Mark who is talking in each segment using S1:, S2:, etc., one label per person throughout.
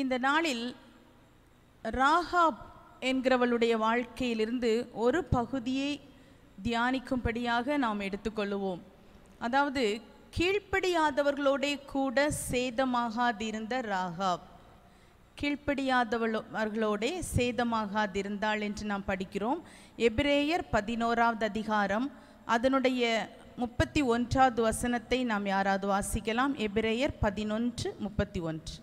S1: இந்த நாளில் ராகாப் என்கிறவளுடைய வாழ்க்கையிலிருந்து ஒரு பகுதியை தியானிக்கும்படியாக நாம் எடுத்துக்கொள்ளுவோம் அதாவது கீழ்ப்படியாதவர்களோட கூட சேதமாகாதிருந்த ராகாப் கீழ்ப்படியாதவர்களோட சேதமாகாதிருந்தாள் என்று நாம் படிக்கிறோம் எபிரேயர் பதினோராவது அதிகாரம் அதனுடைய முப்பத்தி ஒன்றாவது வசனத்தை நாம் யாராவது வாசிக்கலாம் எபிரேயர் பதினொன்று முப்பத்தி ஒன்று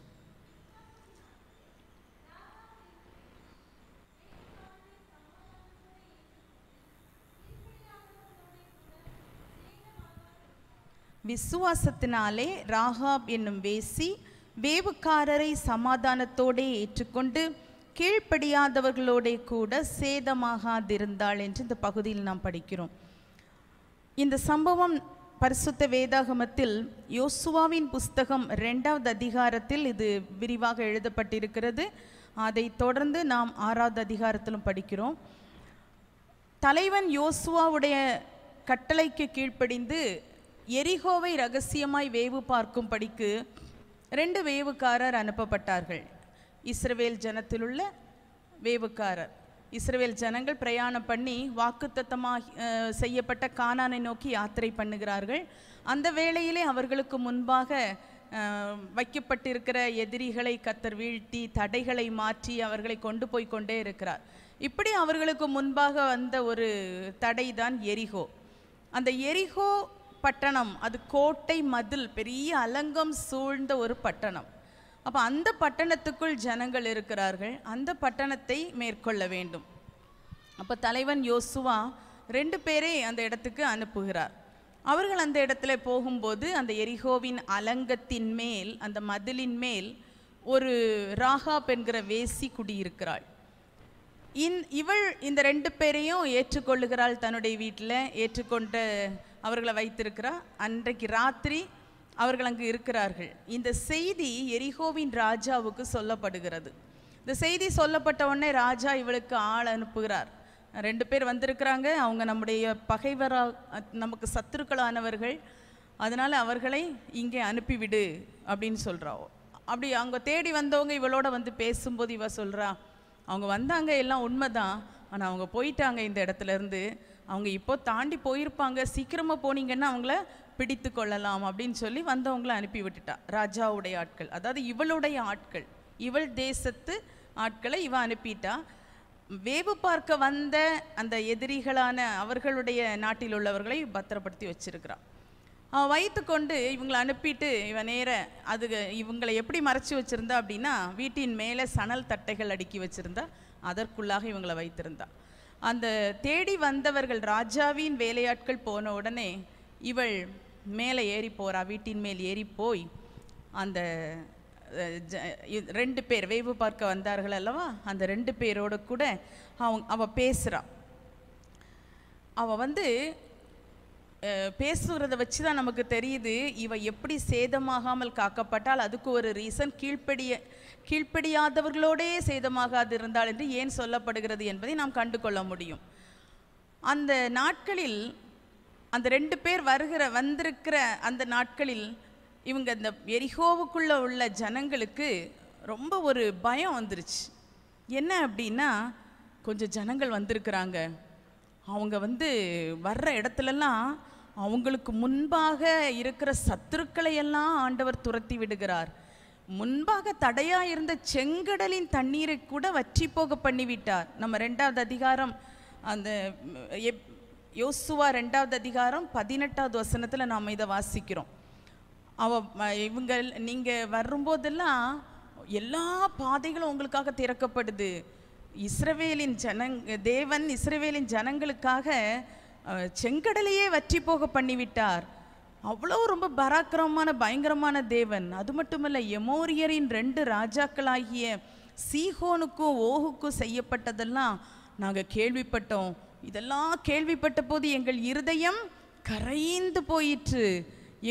S1: விசுவாசத்தினாலே ராகாப் என்னும் வேசி வேவுக்காரரை சமாதானத்தோடே ஏற்றுக்கொண்டு கீழ்ப்படியாதவர்களோடே கூட சேதமாகாதிருந்தாள் என்று இந்த பகுதியில் நாம் படிக்கிறோம் இந்த சம்பவம் பரிசுத்த வேதாகமத்தில் யோசுவாவின் புஸ்தகம் ரெண்டாவது அதிகாரத்தில் இது விரிவாக எழுதப்பட்டிருக்கிறது அதை தொடர்ந்து நாம் ஆறாவது அதிகாரத்திலும் படிக்கிறோம் தலைவன் யோசுவாவுடைய கட்டளைக்கு கீழ்ப்படிந்து எரிகோவை ரகசியமாய் வேவு பார்க்கும்படிக்கு ரெண்டு வேவுக்காரர் அனுப்பப்பட்டார்கள் இஸ்ரவேல் ஜனத்திலுள்ள வேவுக்காரர் இஸ்ரேல் ஜனங்கள் பிரயாணம் பண்ணி வாக்குத்தத்தமாக செய்யப்பட்ட கானானை நோக்கி யாத்திரை பண்ணுகிறார்கள் அந்த வேளையிலே அவர்களுக்கு முன்பாக வைக்கப்பட்டிருக்கிற எதிரிகளை கத்தர் வீழ்த்தி தடைகளை மாற்றி அவர்களை கொண்டு போய் கொண்டே இருக்கிறார் இப்படி அவர்களுக்கு முன்பாக வந்த ஒரு தடை தான் எரிகோ அந்த எரிகோ பட்டணம் அது கோட்டை மதில் பெரிய அலங்கம் சூழ்ந்த ஒரு பட்டணம் அப்போ அந்த பட்டணத்துக்குள் ஜனங்கள் இருக்கிறார்கள் அந்த பட்டணத்தை மேற்கொள்ள வேண்டும் அப்போ தலைவன் யோசுவா ரெண்டு பேரே அந்த இடத்துக்கு அனுப்புகிறார் அவர்கள் அந்த இடத்துல போகும்போது அந்த எரிகோவின் அலங்கத்தின் மேல் அந்த மதிலின் மேல் ஒரு ராகாப் என்கிற வேசி குடியிருக்கிறாள் இன் இவள் இந்த ரெண்டு பேரையும் ஏற்றுக்கொள்ளுகிறாள் தன்னுடைய வீட்டில் ஏற்றுக்கொண்ட அவர்களை வைத்திருக்கிறார் அன்றைக்கு ராத்திரி அவர்கள் அங்கு இருக்கிறார்கள் இந்த செய்தி எரிகோவின் ராஜாவுக்கு சொல்லப்படுகிறது இந்த செய்தி சொல்லப்பட்ட உடனே ராஜா இவளுக்கு ஆள் அனுப்புகிறார் ரெண்டு பேர் வந்திருக்கிறாங்க அவங்க நம்முடைய பகைவரா நமக்கு சத்துருக்களானவர்கள் அதனால் அவர்களை இங்கே அனுப்பிவிடு அப்படின்னு சொல்கிறா அப்படி அவங்க தேடி வந்தவங்க இவளோட வந்து பேசும்போது இவ சொல்கிறா அவங்க வந்தாங்க எல்லாம் உண்மைதான் ஆனால் அவங்க போயிட்டாங்க இந்த இடத்துலேருந்து அவங்க இப்போ தாண்டி போயிருப்பாங்க சீக்கிரமாக போனீங்கன்னா அவங்கள பிடித்து கொள்ளலாம் அப்படின்னு சொல்லி வந்தவங்களை அனுப்பி விட்டுட்டா ராஜாவுடைய ஆட்கள் அதாவது இவளுடைய ஆட்கள் இவள் தேசத்து ஆட்களை இவன் அனுப்பிட்டா வேவு பார்க்க வந்த அந்த எதிரிகளான அவர்களுடைய நாட்டில் உள்ளவர்களை பத்திரப்படுத்தி வச்சிருக்கிறான் அவன் வைத்து கொண்டு இவங்களை அனுப்பிட்டு இவன் நேர அது இவங்களை எப்படி மறைச்சி வச்சுருந்தா அப்படின்னா வீட்டின் மேலே சணல் தட்டைகள் அடுக்கி வச்சுருந்தா அதற்குள்ளாக இவங்களை வைத்திருந்தான் அந்த தேடி வந்தவர்கள் ராஜாவின் வேலையாட்கள் போன உடனே இவள் மேலே ஏறி போகிறா வீட்டின் மேல் ஏறி போய் அந்த ரெண்டு பேர் வேவு பார்க்க வந்தார்கள் அல்லவா அந்த ரெண்டு பேரோட கூட அவங்க அவள் பேசுகிறாள் அவள் வந்து பேசுகிறத வச்சு தான் நமக்கு தெரியுது இவ எப்படி சேதமாகாமல் காக்கப்பட்டால் அதுக்கு ஒரு ரீசன் கீழ்ப்படிய கீழ்ப்படியாதவர்களோடே சேதமாகாது இருந்தால் என்று ஏன் சொல்லப்படுகிறது என்பதை நாம் கண்டு கொள்ள முடியும் அந்த நாட்களில் அந்த ரெண்டு பேர் வருகிற வந்திருக்கிற அந்த நாட்களில் இவங்க இந்த எரிகோவுக்குள்ளே உள்ள ஜனங்களுக்கு ரொம்ப ஒரு பயம் வந்துருச்சு என்ன அப்படின்னா கொஞ்சம் ஜனங்கள் வந்திருக்கிறாங்க அவங்க வந்து வர்ற இடத்துலலாம் அவங்களுக்கு முன்பாக இருக்கிற சத்துருக்களை எல்லாம் ஆண்டவர் துரத்தி விடுகிறார் முன்பாக தடையா இருந்த செங்கடலின் தண்ணீரை கூட வற்றி போக பண்ணிவிட்டார் நம்ம ரெண்டாவது அதிகாரம் அந்த யோசுவா ரெண்டாவது அதிகாரம் பதினெட்டாவது வசனத்தில் நாம் இதை வாசிக்கிறோம் அவ இவங்க நீங்கள் வரும்போதெல்லாம் எல்லா பாதைகளும் உங்களுக்காக திறக்கப்படுது இஸ்ரவேலின் ஜனங் தேவன் இஸ்ரவேலின் ஜனங்களுக்காக செங்கடலையே வற்றி போக பண்ணிவிட்டார் அவ்வளோ ரொம்ப பராக்கிரமமான பயங்கரமான தேவன் அது மட்டுமல்ல எமோரியரின் ரெண்டு ராஜாக்களாகிய சீகோனுக்கும் ஓகுக்கும் செய்யப்பட்டதெல்லாம் நாங்கள் கேள்விப்பட்டோம் இதெல்லாம் கேள்விப்பட்ட போது எங்கள் இருதயம் கரைந்து போயிற்று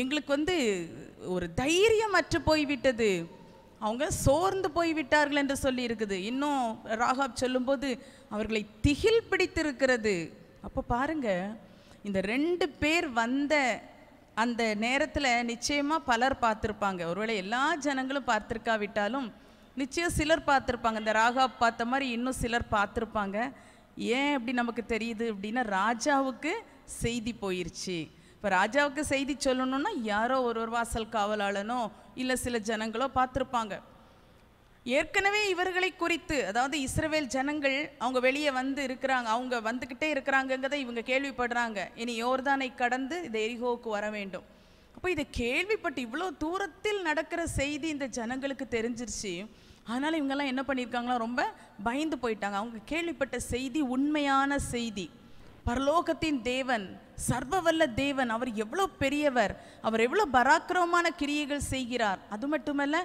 S1: எங்களுக்கு வந்து ஒரு தைரியம் அற்று போய்விட்டது அவங்க சோர்ந்து போய்விட்டார்கள் என்று சொல்லி இருக்குது இன்னும் ராகாப் சொல்லும்போது அவர்களை திகில் பிடித்திருக்கிறது அப்போ பாருங்க இந்த ரெண்டு பேர் வந்த அந்த நேரத்தில் நிச்சயமாக பலர் பார்த்துருப்பாங்க ஒருவேளை எல்லா ஜனங்களும் பார்த்துருக்கா விட்டாலும் நிச்சயம் சிலர் பார்த்துருப்பாங்க இந்த ராகாப் பார்த்த மாதிரி இன்னும் சிலர் பார்த்துருப்பாங்க ஏன் அப்படி நமக்கு தெரியுது அப்படின்னா ராஜாவுக்கு செய்தி போயிருச்சு இப்போ ராஜாவுக்கு செய்தி சொல்லணும்னா யாரோ ஒரு ஒரு வாசல் காவலாளனோ இல்லை சில ஜனங்களோ பார்த்துருப்பாங்க ஏற்கனவே இவர்களை குறித்து அதாவது இஸ்ரவேல் ஜனங்கள் அவங்க வெளியே வந்து இருக்கிறாங்க அவங்க வந்துக்கிட்டே இருக்கிறாங்கங்கிறத இவங்க கேள்விப்படுறாங்க இனி யோர்தானை கடந்து இந்த எரிகோவுக்கு வர வேண்டும் அப்போ இதை கேள்விப்பட்டு இவ்வளோ தூரத்தில் நடக்கிற செய்தி இந்த ஜனங்களுக்கு தெரிஞ்சிருச்சு அதனால் இவங்கெல்லாம் என்ன பண்ணியிருக்காங்களா ரொம்ப பயந்து போயிட்டாங்க அவங்க கேள்விப்பட்ட செய்தி உண்மையான செய்தி பரலோகத்தின் தேவன் சர்வவல்ல தேவன் அவர் எவ்வளோ பெரியவர் அவர் எவ்வளோ பராக்கிரமமான கிரியைகள் செய்கிறார் அது மட்டுமல்ல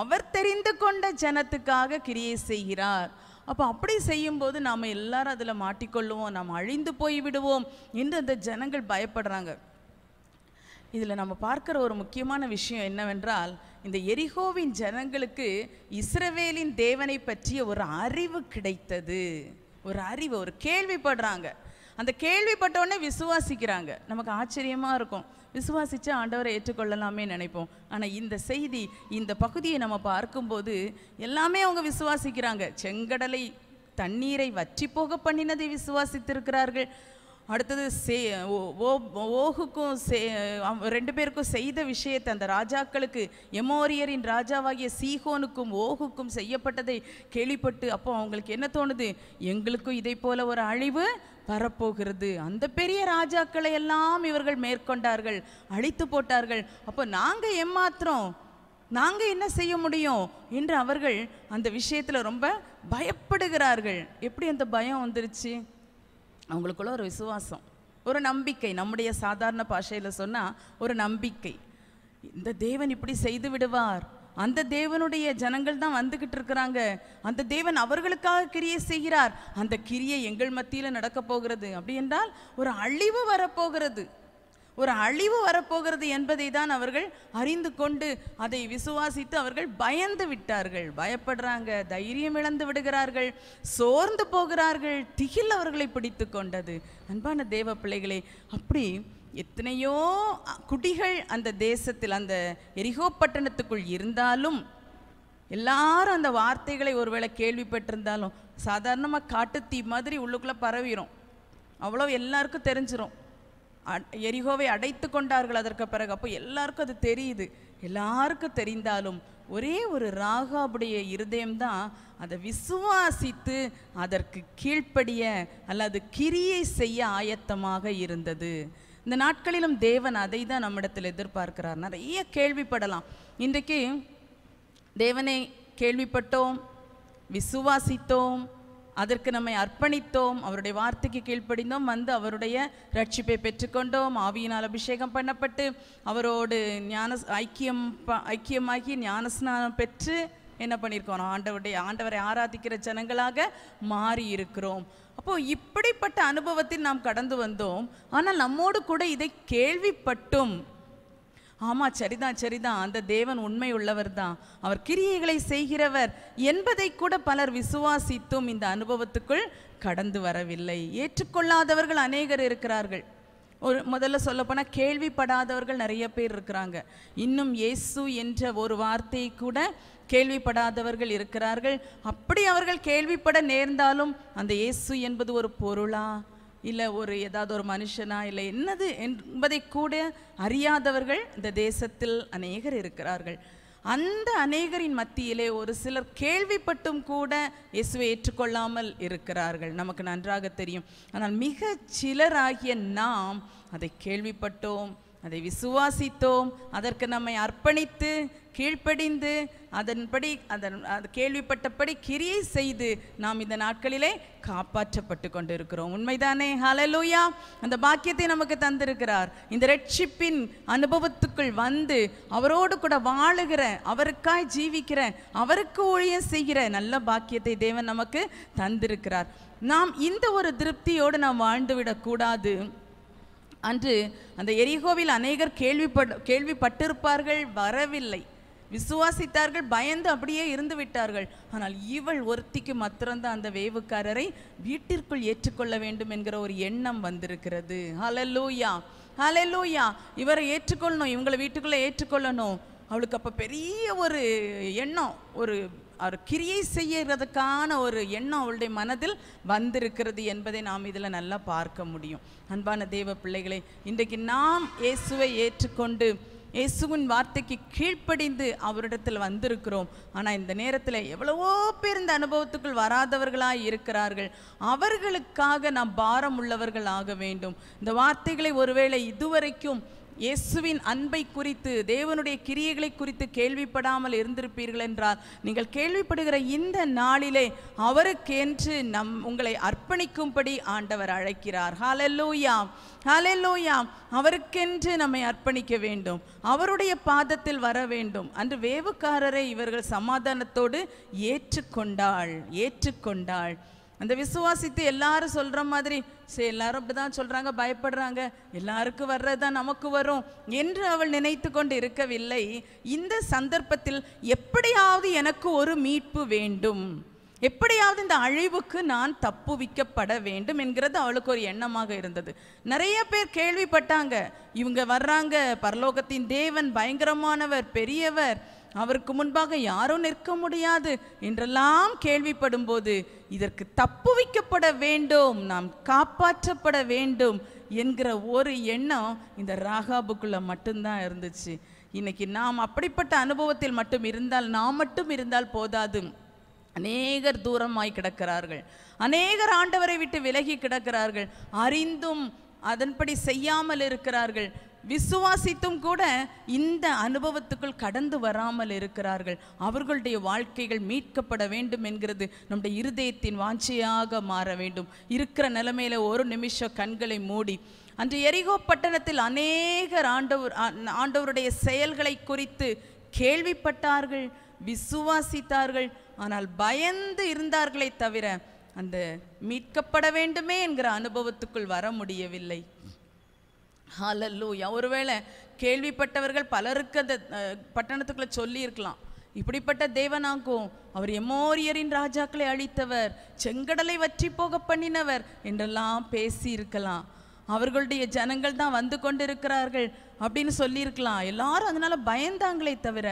S1: அவர் தெரிந்து கொண்ட ஜனத்துக்காக கிரியை செய்கிறார் அப்போ அப்படி செய்யும்போது நாம் எல்லாரும் அதில் மாட்டிக்கொள்ளுவோம் நாம் அழிந்து போய் விடுவோம் என்று அந்த ஜனங்கள் பயப்படுறாங்க இதில் நம்ம பார்க்குற ஒரு முக்கியமான விஷயம் என்னவென்றால் இந்த எரிகோவின் ஜனங்களுக்கு இஸ்ரவேலின் தேவனை பற்றிய ஒரு அறிவு கிடைத்தது ஒரு அறிவு ஒரு கேள்விப்படுறாங்க அந்த கேள்விப்பட்டோடனே விசுவாசிக்கிறாங்க நமக்கு ஆச்சரியமாக இருக்கும் விசுவாசித்து ஆண்டவரை ஏற்றுக்கொள்ளலாமே நினைப்போம் ஆனால் இந்த செய்தி இந்த பகுதியை நம்ம பார்க்கும்போது எல்லாமே அவங்க விசுவாசிக்கிறாங்க செங்கடலை தண்ணீரை வற்றி போக பண்ணினதை விசுவாசித்திருக்கிறார்கள் அடுத்தது சே ஓகுக்கும் சே ரெண்டு பேருக்கும் செய்த விஷயத்தை அந்த ராஜாக்களுக்கு எமோரியரின் ராஜாவாகிய சீகோனுக்கும் ஓகுக்கும் செய்யப்பட்டதை கேள்விப்பட்டு அப்போ அவங்களுக்கு என்ன தோணுது எங்களுக்கும் இதை போல ஒரு அழிவு வரப்போகிறது அந்த பெரிய ராஜாக்களை எல்லாம் இவர்கள் மேற்கொண்டார்கள் அழித்து போட்டார்கள் அப்போ நாங்கள் ஏமாத்திரம் நாங்கள் என்ன செய்ய முடியும் என்று அவர்கள் அந்த விஷயத்தில் ரொம்ப பயப்படுகிறார்கள் எப்படி அந்த பயம் வந்துருச்சு அவங்களுக்குள்ள ஒரு விசுவாசம் ஒரு நம்பிக்கை நம்முடைய சாதாரண பாஷையில் சொன்னால் ஒரு நம்பிக்கை இந்த தேவன் இப்படி செய்து விடுவார் அந்த தேவனுடைய ஜனங்கள் தான் வந்துக்கிட்டு இருக்கிறாங்க அந்த தேவன் அவர்களுக்காக கிரியை செய்கிறார் அந்த கிரியை எங்கள் மத்தியில் நடக்க போகிறது அப்படி என்றால் ஒரு அழிவு வரப்போகிறது ஒரு அழிவு வரப்போகிறது என்பதை தான் அவர்கள் அறிந்து கொண்டு அதை விசுவாசித்து அவர்கள் பயந்து விட்டார்கள் பயப்படுறாங்க தைரியம் இழந்து விடுகிறார்கள் சோர்ந்து போகிறார்கள் திகில் அவர்களை பிடித்து கொண்டது அன்பான தேவ பிள்ளைகளே அப்படி எத்தனையோ குடிகள் அந்த தேசத்தில் அந்த எரிகோ பட்டணத்துக்குள் இருந்தாலும் எல்லாரும் அந்த வார்த்தைகளை ஒருவேளை கேள்விப்பட்டிருந்தாலும் சாதாரணமாக காட்டுத்தீ மாதிரி உள்ளுக்குள்ளே பரவிடும் அவ்வளோ எல்லாருக்கும் தெரிஞ்சிடும் எரிகோவை அடைத்து கொண்டார்கள் அதற்கு பிறகு அப்போ எல்லாருக்கும் அது தெரியுது எல்லாருக்கும் தெரிந்தாலும் ஒரே ஒரு ராகாவுடைய இருதயம்தான் அதை விசுவாசித்து அதற்கு கீழ்ப்படிய அல்லது கிரியை செய்ய ஆயத்தமாக இருந்தது இந்த நாட்களிலும் தேவன் அதை தான் நம்மிடத்தில் எதிர்பார்க்கிறார் நிறைய கேள்விப்படலாம் இன்றைக்கு தேவனை கேள்விப்பட்டோம் விசுவாசித்தோம் அதற்கு நம்மை அர்ப்பணித்தோம் அவருடைய வார்த்தைக்கு கீழ்ப்படிந்தோம் வந்து அவருடைய ரட்சிப்பை பெற்றுக்கொண்டோம் ஆவியினால் அபிஷேகம் பண்ணப்பட்டு அவரோடு ஞான ஐக்கியம் ஐக்கியமாகி ஞானஸ்நானம் பெற்று என்ன பண்ணியிருக்கோம் ஆண்டவருடைய ஆண்டவரை ஆராதிக்கிற ஜனங்களாக மாறி இருக்கிறோம் அப்போது இப்படிப்பட்ட அனுபவத்தில் நாம் கடந்து வந்தோம் ஆனால் நம்மோடு கூட இதை கேள்விப்பட்டும் ஆமாம் சரிதான் சரிதான் அந்த தேவன் உண்மை உள்ளவர் தான் அவர் கிரியைகளை செய்கிறவர் என்பதை கூட பலர் விசுவாசித்தும் இந்த அனுபவத்துக்குள் கடந்து வரவில்லை ஏற்றுக்கொள்ளாதவர்கள் அநேகர் இருக்கிறார்கள் ஒரு முதல்ல சொல்லப்போனால் கேள்விப்படாதவர்கள் நிறைய பேர் இருக்கிறாங்க இன்னும் இயேசு என்ற ஒரு வார்த்தையை கூட கேள்விப்படாதவர்கள் இருக்கிறார்கள் அப்படி அவர்கள் கேள்விப்பட நேர்ந்தாலும் அந்த இயேசு என்பது ஒரு பொருளா இல்லை ஒரு ஏதாவது ஒரு மனுஷனா இல்லை என்னது என்பதை கூட அறியாதவர்கள் இந்த தேசத்தில் அநேகர் இருக்கிறார்கள் அந்த அநேகரின் மத்தியிலே ஒரு சிலர் கேள்விப்பட்டும் கூட இயேசுவை ஏற்றுக்கொள்ளாமல் இருக்கிறார்கள் நமக்கு நன்றாக தெரியும் ஆனால் மிக சிலராகிய நாம் அதை கேள்விப்பட்டோம் அதை விசுவாசித்தோம் அதற்கு நம்மை அர்ப்பணித்து கீழ்ப்படிந்து அதன்படி அதன் அது கேள்விப்பட்டபடி கிரியை செய்து நாம் இந்த நாட்களிலே காப்பாற்றப்பட்டு கொண்டிருக்கிறோம் இருக்கிறோம் உண்மைதானே ஹலலூயா அந்த பாக்கியத்தை நமக்கு தந்திருக்கிறார் இந்த ரட்சிப்பின் அனுபவத்துக்குள் வந்து அவரோடு கூட வாழுகிற அவருக்காய் ஜீவிக்கிற அவருக்கு ஊழியம் செய்கிற நல்ல பாக்கியத்தை தேவன் நமக்கு தந்திருக்கிறார் நாம் இந்த ஒரு திருப்தியோடு நாம் வாழ்ந்துவிடக்கூடாது அன்று அந்த எரிகோவில் அநேகர் கேள்விப்பட் கேள்விப்பட்டிருப்பார்கள் வரவில்லை விசுவாசித்தார்கள் பயந்து அப்படியே இருந்து விட்டார்கள் ஆனால் இவள் ஒருத்திக்கு மாத்திரம்தான் அந்த வேவுக்காரரை வீட்டிற்குள் ஏற்றுக்கொள்ள வேண்டும் என்கிற ஒரு எண்ணம் வந்திருக்கிறது ஹலலூயா ஹலலூயா இவரை ஏற்றுக்கொள்ளணும் இவங்களை வீட்டுக்குள்ளே ஏற்றுக்கொள்ளணும் அவளுக்கு அப்போ பெரிய ஒரு எண்ணம் ஒரு அவர் கிரியை செய்யறதுக்கான ஒரு எண்ணம் அவளுடைய மனதில் வந்திருக்கிறது என்பதை நாம் இதில் நல்லா பார்க்க முடியும் அன்பான தேவ பிள்ளைகளை இன்றைக்கு நாம் இயேசுவை ஏற்றுக்கொண்டு இயேசுவின் வார்த்தைக்கு கீழ்ப்படிந்து அவரிடத்தில் வந்திருக்கிறோம் ஆனால் இந்த நேரத்தில் எவ்வளவோ பேர் இந்த அனுபவத்துக்குள் வராதவர்களாக இருக்கிறார்கள் அவர்களுக்காக நாம் பாரம் உள்ளவர்கள் ஆக வேண்டும் இந்த வார்த்தைகளை ஒருவேளை இதுவரைக்கும் இயேசுவின் அன்பை குறித்து தேவனுடைய கிரியைகளை குறித்து கேள்விப்படாமல் இருந்திருப்பீர்கள் என்றால் நீங்கள் கேள்விப்படுகிற இந்த நாளிலே அவருக்கென்று நம் உங்களை அர்ப்பணிக்கும்படி ஆண்டவர் அழைக்கிறார் ஹாலல்லூயாம் ஹாலெல்லோயாம் அவருக்கென்று நம்மை அர்ப்பணிக்க வேண்டும் அவருடைய பாதத்தில் வர வேண்டும் அன்று வேவுக்காரரை இவர்கள் சமாதானத்தோடு ஏற்றுக்கொண்டாள் ஏற்றுக்கொண்டாள் அந்த விசுவாசித்து எல்லாரும் சொல்கிற மாதிரி சரி எல்லாரும் அப்படிதான் சொல்றாங்க சொல்கிறாங்க பயப்படுறாங்க எல்லாருக்கும் வர்றது தான் நமக்கு வரும் என்று அவள் நினைத்து கொண்டு இருக்கவில்லை இந்த சந்தர்ப்பத்தில் எப்படியாவது எனக்கு ஒரு மீட்பு வேண்டும் எப்படியாவது இந்த அழிவுக்கு நான் தப்புவிக்கப்பட வேண்டும் என்கிறது அவளுக்கு ஒரு எண்ணமாக இருந்தது நிறைய பேர் கேள்விப்பட்டாங்க இவங்க வர்றாங்க பரலோகத்தின் தேவன் பயங்கரமானவர் பெரியவர் அவருக்கு முன்பாக யாரும் நிற்க முடியாது என்றெல்லாம் கேள்விப்படும் போது இதற்கு தப்பு வைக்கப்பட வேண்டும் நாம் காப்பாற்றப்பட வேண்டும் என்கிற ஒரு எண்ணம் இந்த ராகாபுக்குள்ள மட்டும்தான் இருந்துச்சு இன்னைக்கு நாம் அப்படிப்பட்ட அனுபவத்தில் மட்டும் இருந்தால் நாம் மட்டும் இருந்தால் போதாது அநேகர் தூரமாய் கிடக்கிறார்கள் அநேகர் ஆண்டவரை விட்டு விலகி கிடக்கிறார்கள் அறிந்தும் அதன்படி செய்யாமல் இருக்கிறார்கள் விசுவாசித்தும் கூட இந்த அனுபவத்துக்குள் கடந்து வராமல் இருக்கிறார்கள் அவர்களுடைய வாழ்க்கைகள் மீட்கப்பட வேண்டும் என்கிறது நம்முடைய இருதயத்தின் வாஞ்சியாக மாற வேண்டும் இருக்கிற நிலைமையில ஒரு நிமிஷம் கண்களை மூடி அன்று எரிகோ பட்டணத்தில் அநேகர் ஆண்டவர் ஆண்டவருடைய செயல்களை குறித்து கேள்விப்பட்டார்கள் விசுவாசித்தார்கள் ஆனால் பயந்து இருந்தார்களே தவிர அந்த மீட்கப்பட வேண்டுமே என்கிற அனுபவத்துக்குள் வர முடியவில்லை ஹலல்லூயா ஒருவேளை கேள்விப்பட்டவர்கள் பலருக்கு அந்த பட்டணத்துக்குள்ளே சொல்லியிருக்கலாம் இப்படிப்பட்ட தேவனாகும் அவர் எமோரியரின் ராஜாக்களை அழித்தவர் செங்கடலை வற்றி போக பண்ணினவர் என்றெல்லாம் பேசியிருக்கலாம் அவர்களுடைய ஜனங்கள் தான் வந்து கொண்டு இருக்கிறார்கள் அப்படின்னு சொல்லியிருக்கலாம் எல்லாரும் அதனால பயந்தாங்களே தவிர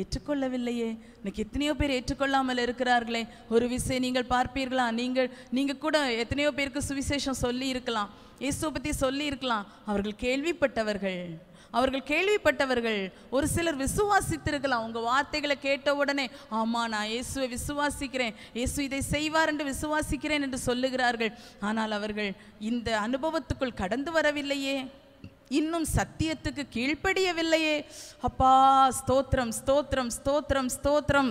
S1: ஏற்றுக்கொள்ளவில்லையே இன்னைக்கு எத்தனையோ பேர் ஏற்றுக்கொள்ளாமல் இருக்கிறார்களே ஒரு விசை நீங்கள் பார்ப்பீர்களா நீங்கள் நீங்கள் கூட எத்தனையோ பேருக்கு சுவிசேஷம் சொல்லி இருக்கலாம் இயேசுவை பற்றி சொல்லியிருக்கலாம் அவர்கள் கேள்விப்பட்டவர்கள் அவர்கள் கேள்விப்பட்டவர்கள் ஒரு சிலர் விசுவாசித்திருக்கலாம் உங்கள் வார்த்தைகளை கேட்ட உடனே ஆமாம் நான் இயேசுவை விசுவாசிக்கிறேன் இயேசு இதை செய்வார் என்று விசுவாசிக்கிறேன் என்று சொல்லுகிறார்கள் ஆனால் அவர்கள் இந்த அனுபவத்துக்குள் கடந்து வரவில்லையே இன்னும் சத்தியத்துக்கு கீழ்ப்படியவில்லையே அப்பா ஸ்தோத்திரம் ஸ்தோத்திரம் ஸ்தோத்திரம் ஸ்தோத்திரம்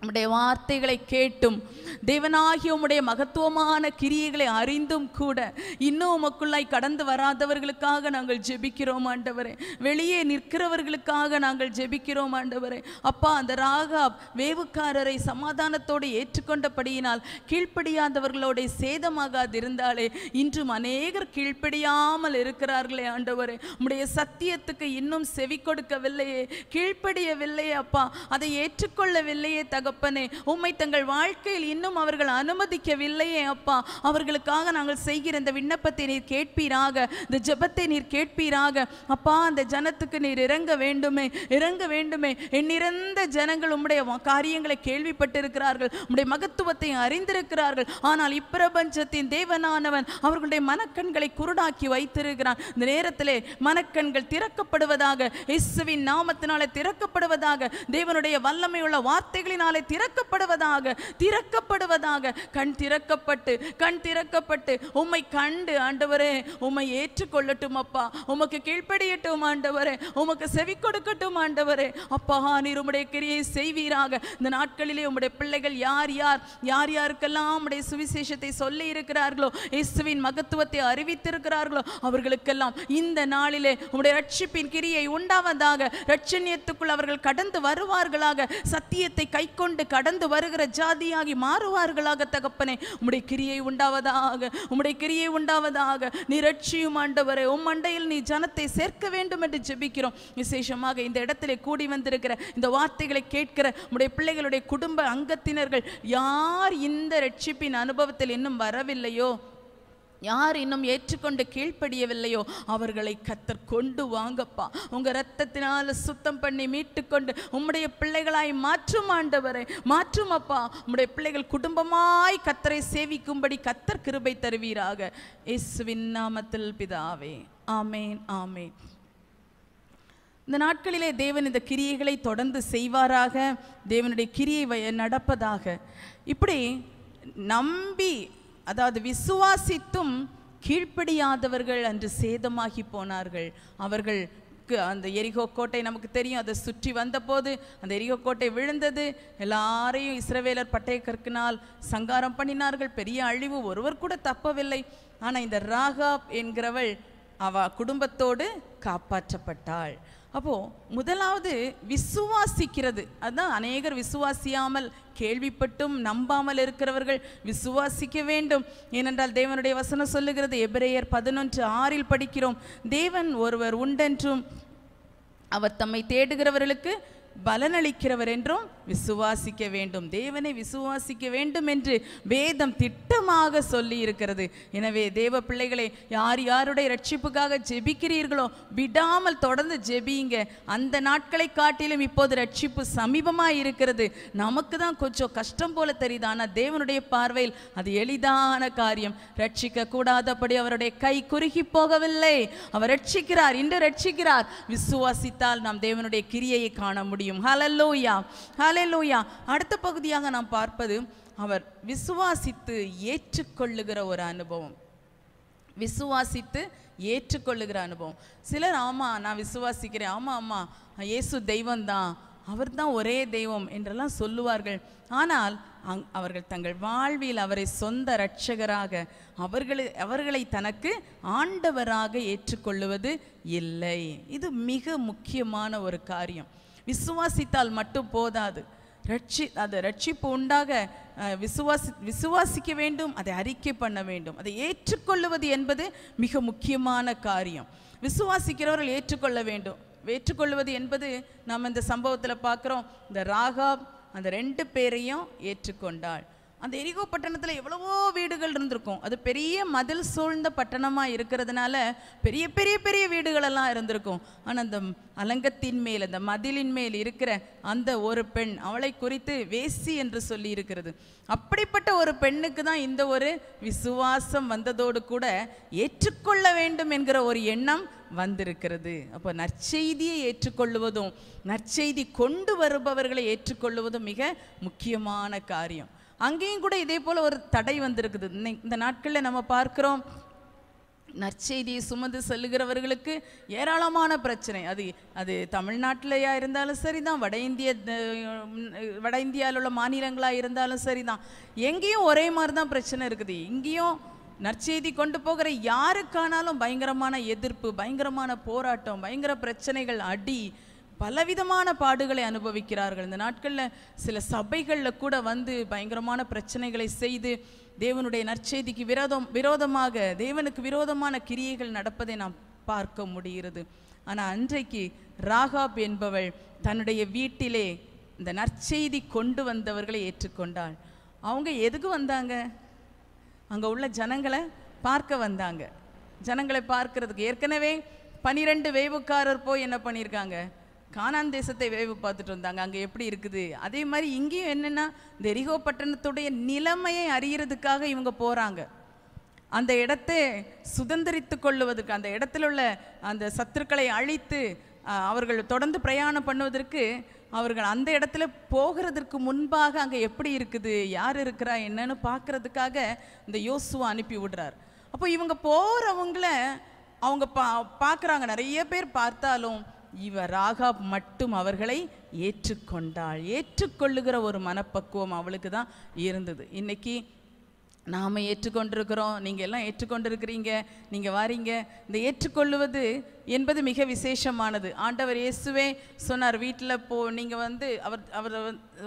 S1: நம்முடைய வார்த்தைகளை கேட்டும் தேவனாகிய உம்முடைய மகத்துவமான கிரியைகளை அறிந்தும் கூட இன்னும் உமக்குள்ளாய் கடந்து வராதவர்களுக்காக நாங்கள் ஜெபிக்கிறோம் ஆண்டவரே வெளியே நிற்கிறவர்களுக்காக நாங்கள் ஜெபிக்கிறோம் ஆண்டவரே அப்பா அந்த ராகா வேவுக்காரரை சமாதானத்தோடு ஏற்றுக்கொண்டபடியினால் கீழ்ப்படியாதவர்களோட சேதமாகாதிருந்தாலே இன்றும் அநேகர் கீழ்ப்படியாமல் இருக்கிறார்களே ஆண்டவரே உம்முடைய சத்தியத்துக்கு இன்னும் செவி கொடுக்கவில்லையே கீழ்ப்படியவில்லையே அப்பா அதை ஏற்றுக்கொள்ளவில்லையே தக தகப்பனே உம்மை தங்கள் வாழ்க்கையில் இன்னும் அவர்கள் அனுமதிக்கவில்லையே அப்பா அவர்களுக்காக நாங்கள் செய்கிற இந்த விண்ணப்பத்தை நீர் கேட்பீராக இந்த ஜபத்தை நீர் கேட்பீராக அப்பா அந்த ஜனத்துக்கு நீர் இறங்க வேண்டுமே இறங்க வேண்டுமே என்னிறந்த ஜனங்கள் உம்முடைய காரியங்களை கேள்விப்பட்டிருக்கிறார்கள் உம்முடைய மகத்துவத்தை அறிந்திருக்கிறார்கள் ஆனால் இப்பிரபஞ்சத்தின் தேவனானவன் அவர்களுடைய மனக்கண்களை குருடாக்கி வைத்திருக்கிறான் இந்த நேரத்திலே மனக்கண்கள் திறக்கப்படுவதாக இசுவின் நாமத்தினால திறக்கப்படுவதாக தேவனுடைய வல்லமை உள்ள வார்த்தைகளினால் நாளை திறக்கப்படுவதாக திறக்கப்படுவதாக கண் திறக்கப்பட்டு கண் திறக்கப்பட்டு உம்மை கண்டு ஆண்டவரே உம்மை ஏற்றுக்கொள்ளட்டும் அப்பா உமக்கு கீழ்ப்படியட்டும் ஆண்டவரே உமக்கு செவி கொடுக்கட்டும் ஆண்டவரே அப்பா நீர் உம்முடைய கிரியை செய்வீராக இந்த நாட்களிலே உம்முடைய பிள்ளைகள் யார் யார் யார் யாருக்கெல்லாம் உடைய சுவிசேஷத்தை சொல்லி இருக்கிறார்களோ இயேசுவின் மகத்துவத்தை அறிவித்திருக்கிறார்களோ அவர்களுக்கெல்லாம் இந்த நாளிலே உம்முடைய ரட்சிப்பின் கிரியை உண்டாவதாக ரட்சணியத்துக்குள் அவர்கள் கடந்து வருவார்களாக சத்தியத்தை கை கொண்டு கடந்து வருகிற ஜாதியாகி மாறுவார்களாக தகப்பனே உம்முடைய கிரியை உண்டாவதாக உம்முடைய கிரியை உண்டாவதாக நீ ரட்சியும் ஆண்டவரை உம் மண்டையில் நீ ஜனத்தை சேர்க்க வேண்டும் என்று ஜெபிக்கிறோம் விசேஷமாக இந்த இடத்திலே கூடி வந்திருக்கிற இந்த வார்த்தைகளை கேட்கிற உம்முடைய பிள்ளைகளுடைய குடும்ப அங்கத்தினர்கள் யார் இந்த ரட்சிப்பின் அனுபவத்தில் இன்னும் வரவில்லையோ யார் இன்னும் ஏற்றுக்கொண்டு கீழ்ப்படியவில்லையோ அவர்களை கத்தர் கொண்டு வாங்கப்பா உங்க ரத்தத்தினால சுத்தம் பண்ணி மீட்டுக்கொண்டு உம்முடைய பிள்ளைகளாய் மாற்றும் ஆண்டவரை மாற்றும் அப்பா உம்முடைய பிள்ளைகள் குடும்பமாய் கத்தரை சேவிக்கும்படி கத்தர் கிருபை தருவீராக இயேசுவின் நாமத்தில் பிதாவே ஆமேன் ஆமேன் இந்த நாட்களிலே தேவன் இந்த கிரியைகளை தொடர்ந்து செய்வாராக தேவனுடைய கிரியை நடப்பதாக இப்படி நம்பி அதாவது விசுவாசித்தும் கீழ்ப்படியாதவர்கள் அன்று சேதமாகி போனார்கள் அவர்கள் அந்த எரிகோ கோட்டை நமக்கு தெரியும் அதை சுற்றி வந்தபோது அந்த எரிகோ கோட்டை விழுந்தது எல்லாரையும் இஸ்ரவேலர் பட்டய கற்கினால் சங்காரம் பண்ணினார்கள் பெரிய அழிவு ஒருவர் கூட தப்பவில்லை ஆனால் இந்த ராகாப் என்கிறவள் அவ குடும்பத்தோடு காப்பாற்றப்பட்டாள் அப்போது முதலாவது விசுவாசிக்கிறது அதுதான் அநேகர் விசுவாசியாமல் கேள்விப்பட்டும் நம்பாமல் இருக்கிறவர்கள் விசுவாசிக்க வேண்டும் ஏனென்றால் தேவனுடைய வசனம் சொல்லுகிறது எபிரேயர் பதினொன்று ஆறில் படிக்கிறோம் தேவன் ஒருவர் உண்டென்றும் அவர் தம்மை தேடுகிறவர்களுக்கு பலனளிக்கிறவர் என்றும் விசுவாசிக்க வேண்டும் தேவனை விசுவாசிக்க வேண்டும் என்று வேதம் திட்டமாக சொல்லி இருக்கிறது எனவே தேவ பிள்ளைகளை யார் யாருடைய ரட்சிப்புக்காக ஜெபிக்கிறீர்களோ விடாமல் தொடர்ந்து ஜெபியுங்க அந்த நாட்களை காட்டிலும் இப்போது ரட்சிப்பு சமீபமாக இருக்கிறது நமக்கு தான் கொஞ்சம் கஷ்டம் போல தெரியுது ஆனால் தேவனுடைய பார்வையில் அது எளிதான காரியம் ரட்சிக்க கூடாதபடி அவருடைய கை குறுகி போகவில்லை அவர் ரட்சிக்கிறார் இன்று ரட்சிக்கிறார் விசுவாசித்தால் நாம் தேவனுடைய கிரியையை காண முடியும் முடியும் ஹலல்லூயா ஹலல்லூயா அடுத்த பகுதியாக நாம் பார்ப்பது அவர் விசுவாசித்து ஏற்றுக்கொள்ளுகிற ஒரு அனுபவம் விசுவாசித்து ஏற்றுக்கொள்ளுகிற அனுபவம் சிலர் ஆமாம் நான் விசுவாசிக்கிறேன் ஆமாம் ஆமாம் இயேசு தெய்வம்தான் அவர் தான் ஒரே தெய்வம் என்றெல்லாம் சொல்லுவார்கள் ஆனால் அங் அவர்கள் தங்கள் வாழ்வில் அவரை சொந்த இரட்சகராக அவர்களை அவர்களை தனக்கு ஆண்டவராக ஏற்றுக்கொள்ளுவது இல்லை இது மிக முக்கியமான ஒரு காரியம் விசுவாசித்தால் மட்டும் போதாது ரட்சி அது ரட்சிப்பு உண்டாக விசுவாசி விசுவாசிக்க வேண்டும் அதை அறிக்கை பண்ண வேண்டும் அதை ஏற்றுக்கொள்ளுவது என்பது மிக முக்கியமான காரியம் விசுவாசிக்கிறவர்கள் ஏற்றுக்கொள்ள வேண்டும் ஏற்றுக்கொள்வது என்பது நாம் இந்த சம்பவத்தில் பார்க்குறோம் இந்த ராகா அந்த ரெண்டு பேரையும் ஏற்றுக்கொண்டாள் அந்த எரிகோ பட்டணத்தில் எவ்வளவோ வீடுகள் இருந்திருக்கும் அது பெரிய மதில் சூழ்ந்த பட்டணமாக இருக்கிறதுனால பெரிய பெரிய பெரிய வீடுகளெல்லாம் இருந்திருக்கும் ஆனால் அந்த அலங்கத்தின் மேல் அந்த மதிலின் மேல் இருக்கிற அந்த ஒரு பெண் அவளை குறித்து வேசி என்று சொல்லி இருக்கிறது அப்படிப்பட்ட ஒரு பெண்ணுக்கு தான் இந்த ஒரு விசுவாசம் வந்ததோடு கூட ஏற்றுக்கொள்ள வேண்டும் என்கிற ஒரு எண்ணம் வந்திருக்கிறது அப்போ நற்செய்தியை ஏற்றுக்கொள்வதும் நற்செய்தி கொண்டு வருபவர்களை ஏற்றுக்கொள்வதும் மிக முக்கியமான காரியம் அங்கேயும் கூட இதே போல் ஒரு தடை வந்திருக்குது இந்த நாட்களில் நம்ம பார்க்குறோம் நற்செய்தியை சுமந்து செல்லுகிறவர்களுக்கு ஏராளமான பிரச்சனை அது அது தமிழ்நாட்டிலையா இருந்தாலும் சரி தான் வட இந்திய வட இந்தியாவில் உள்ள மாநிலங்களாக இருந்தாலும் சரி தான் எங்கேயும் ஒரே மாதிரி தான் பிரச்சனை இருக்குது இங்கேயும் நற்செய்தி கொண்டு போகிற யாருக்கானாலும் பயங்கரமான எதிர்ப்பு பயங்கரமான போராட்டம் பயங்கர பிரச்சனைகள் அடி பலவிதமான பாடுகளை அனுபவிக்கிறார்கள் இந்த நாட்களில் சில சபைகளில் கூட வந்து பயங்கரமான பிரச்சனைகளை செய்து தேவனுடைய நற்செய்திக்கு விரோதம் விரோதமாக தேவனுக்கு விரோதமான கிரியைகள் நடப்பதை நாம் பார்க்க முடிகிறது ஆனால் அன்றைக்கு ராகாப் என்பவள் தன்னுடைய வீட்டிலே இந்த நற்செய்தி கொண்டு வந்தவர்களை ஏற்றுக்கொண்டாள் அவங்க எதுக்கு வந்தாங்க அங்கே உள்ள ஜனங்களை பார்க்க வந்தாங்க ஜனங்களை பார்க்கறதுக்கு ஏற்கனவே பனிரெண்டு வேவுக்காரர் போய் என்ன பண்ணியிருக்காங்க கானான் தேசத்தை வேவு பார்த்துட்டு வந்தாங்க அங்கே எப்படி இருக்குது அதே மாதிரி இங்கேயும் என்னென்னா தெரிகோ பட்டணத்துடைய நிலைமையை அறியறதுக்காக இவங்க போகிறாங்க அந்த இடத்தை சுதந்திரித்து கொள்ளுவதற்கு அந்த இடத்துல உள்ள அந்த சத்துருக்களை அழித்து அவர்கள் தொடர்ந்து பிரயாணம் பண்ணுவதற்கு அவர்கள் அந்த இடத்துல போகிறதற்கு முன்பாக அங்கே எப்படி இருக்குது யார் இருக்கிறா என்னன்னு பார்க்குறதுக்காக இந்த யோசுவை அனுப்பி விடுறார் அப்போ இவங்க போகிறவங்கள அவங்க பா பார்க்குறாங்க நிறைய பேர் பார்த்தாலும் இவ ராகாப் மட்டும் அவர்களை ஏற்றுக்கொண்டாள் ஏற்றுக்கொள்ளுகிற ஒரு மனப்பக்குவம் அவளுக்கு தான் இருந்தது இன்னைக்கு நாம் ஏற்றுக்கொண்டிருக்கிறோம் நீங்கள் எல்லாம் ஏற்றுக்கொண்டிருக்கிறீங்க நீங்கள் வாரீங்க இந்த ஏற்றுக்கொள்ளுவது என்பது மிக விசேஷமானது ஆண்டவர் இயேசுவே சொன்னார் வீட்டில் போ நீங்கள் வந்து அவர் அவர்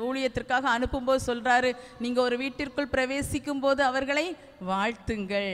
S1: ஊழியத்திற்காக அனுப்பும்போது சொல்கிறாரு நீங்கள் ஒரு வீட்டிற்குள் பிரவேசிக்கும் போது அவர்களை வாழ்த்துங்கள்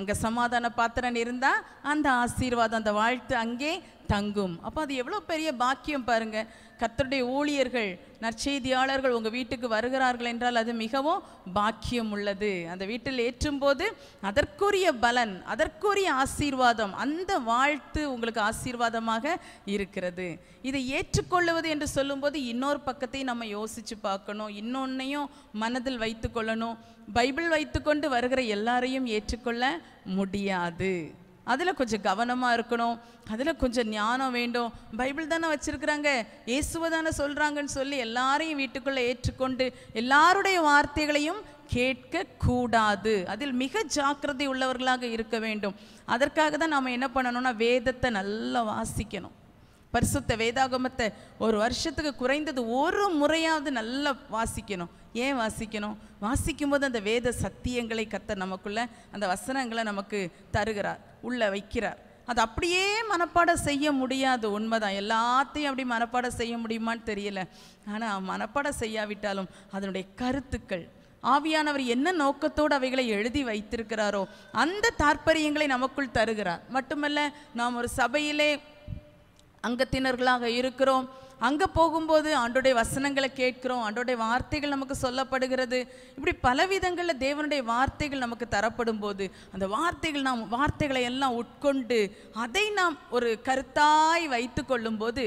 S1: அங்கே சமாதான பாத்திரன் இருந்தால் அந்த ஆசீர்வாதம் அந்த வாழ்த்து அங்கே தங்கும் அப்போ அது எவ்வளோ பெரிய பாக்கியம் பாருங்கள் கத்தருடைய ஊழியர்கள் நற்செய்தியாளர்கள் உங்கள் வீட்டுக்கு வருகிறார்கள் என்றால் அது மிகவும் பாக்கியம் உள்ளது அந்த வீட்டில் ஏற்றும்போது அதற்குரிய பலன் அதற்குரிய ஆசீர்வாதம் அந்த வாழ்த்து உங்களுக்கு ஆசீர்வாதமாக இருக்கிறது இதை ஏற்றுக்கொள்ளுவது என்று சொல்லும்போது இன்னொரு பக்கத்தையும் நம்ம யோசித்து பார்க்கணும் இன்னொன்னையும் மனதில் வைத்து கொள்ளணும் பைபிள் கொண்டு வருகிற எல்லாரையும் ஏற்றுக்கொள்ள முடியாது அதில் கொஞ்சம் கவனமாக இருக்கணும் அதில் கொஞ்சம் ஞானம் வேண்டும் பைபிள் தானே வச்சுருக்குறாங்க இயேசுவை தானே சொல்கிறாங்கன்னு சொல்லி எல்லாரையும் வீட்டுக்குள்ளே ஏற்றுக்கொண்டு எல்லாருடைய வார்த்தைகளையும் கேட்க கூடாது அதில் மிக ஜாக்கிரதை உள்ளவர்களாக இருக்க வேண்டும் அதற்காக தான் நாம் என்ன பண்ணணும்னா வேதத்தை நல்லா வாசிக்கணும் பரிசுத்த வேதாகமத்தை ஒரு வருஷத்துக்கு குறைந்தது ஒரு முறையாவது நல்லா வாசிக்கணும் ஏன் வாசிக்கணும் வாசிக்கும் போது அந்த வேத சத்தியங்களை கத்த நமக்குள்ள அந்த வசனங்களை நமக்கு தருகிறார் உள்ளே வைக்கிறார் அது அப்படியே மனப்பாடம் செய்ய முடியாது உண்மைதான் எல்லாத்தையும் அப்படி மனப்பாடம் செய்ய முடியுமான்னு தெரியல ஆனால் மனப்பாடம் செய்யாவிட்டாலும் அதனுடைய கருத்துக்கள் ஆவியானவர் என்ன நோக்கத்தோடு அவைகளை எழுதி வைத்திருக்கிறாரோ அந்த தாற்பரியங்களை நமக்குள் தருகிறார் மட்டுமல்ல நாம் ஒரு சபையிலே அங்கத்தினர்களாக இருக்கிறோம் அங்கே போகும்போது ஆண்டோடைய வசனங்களை கேட்கிறோம் ஆண்டோடைய வார்த்தைகள் நமக்கு சொல்லப்படுகிறது இப்படி பல விதங்களில் தேவனுடைய வார்த்தைகள் நமக்கு தரப்படும் போது அந்த வார்த்தைகள் நாம் வார்த்தைகளை எல்லாம் உட்கொண்டு அதை நாம் ஒரு கருத்தாய் வைத்து போது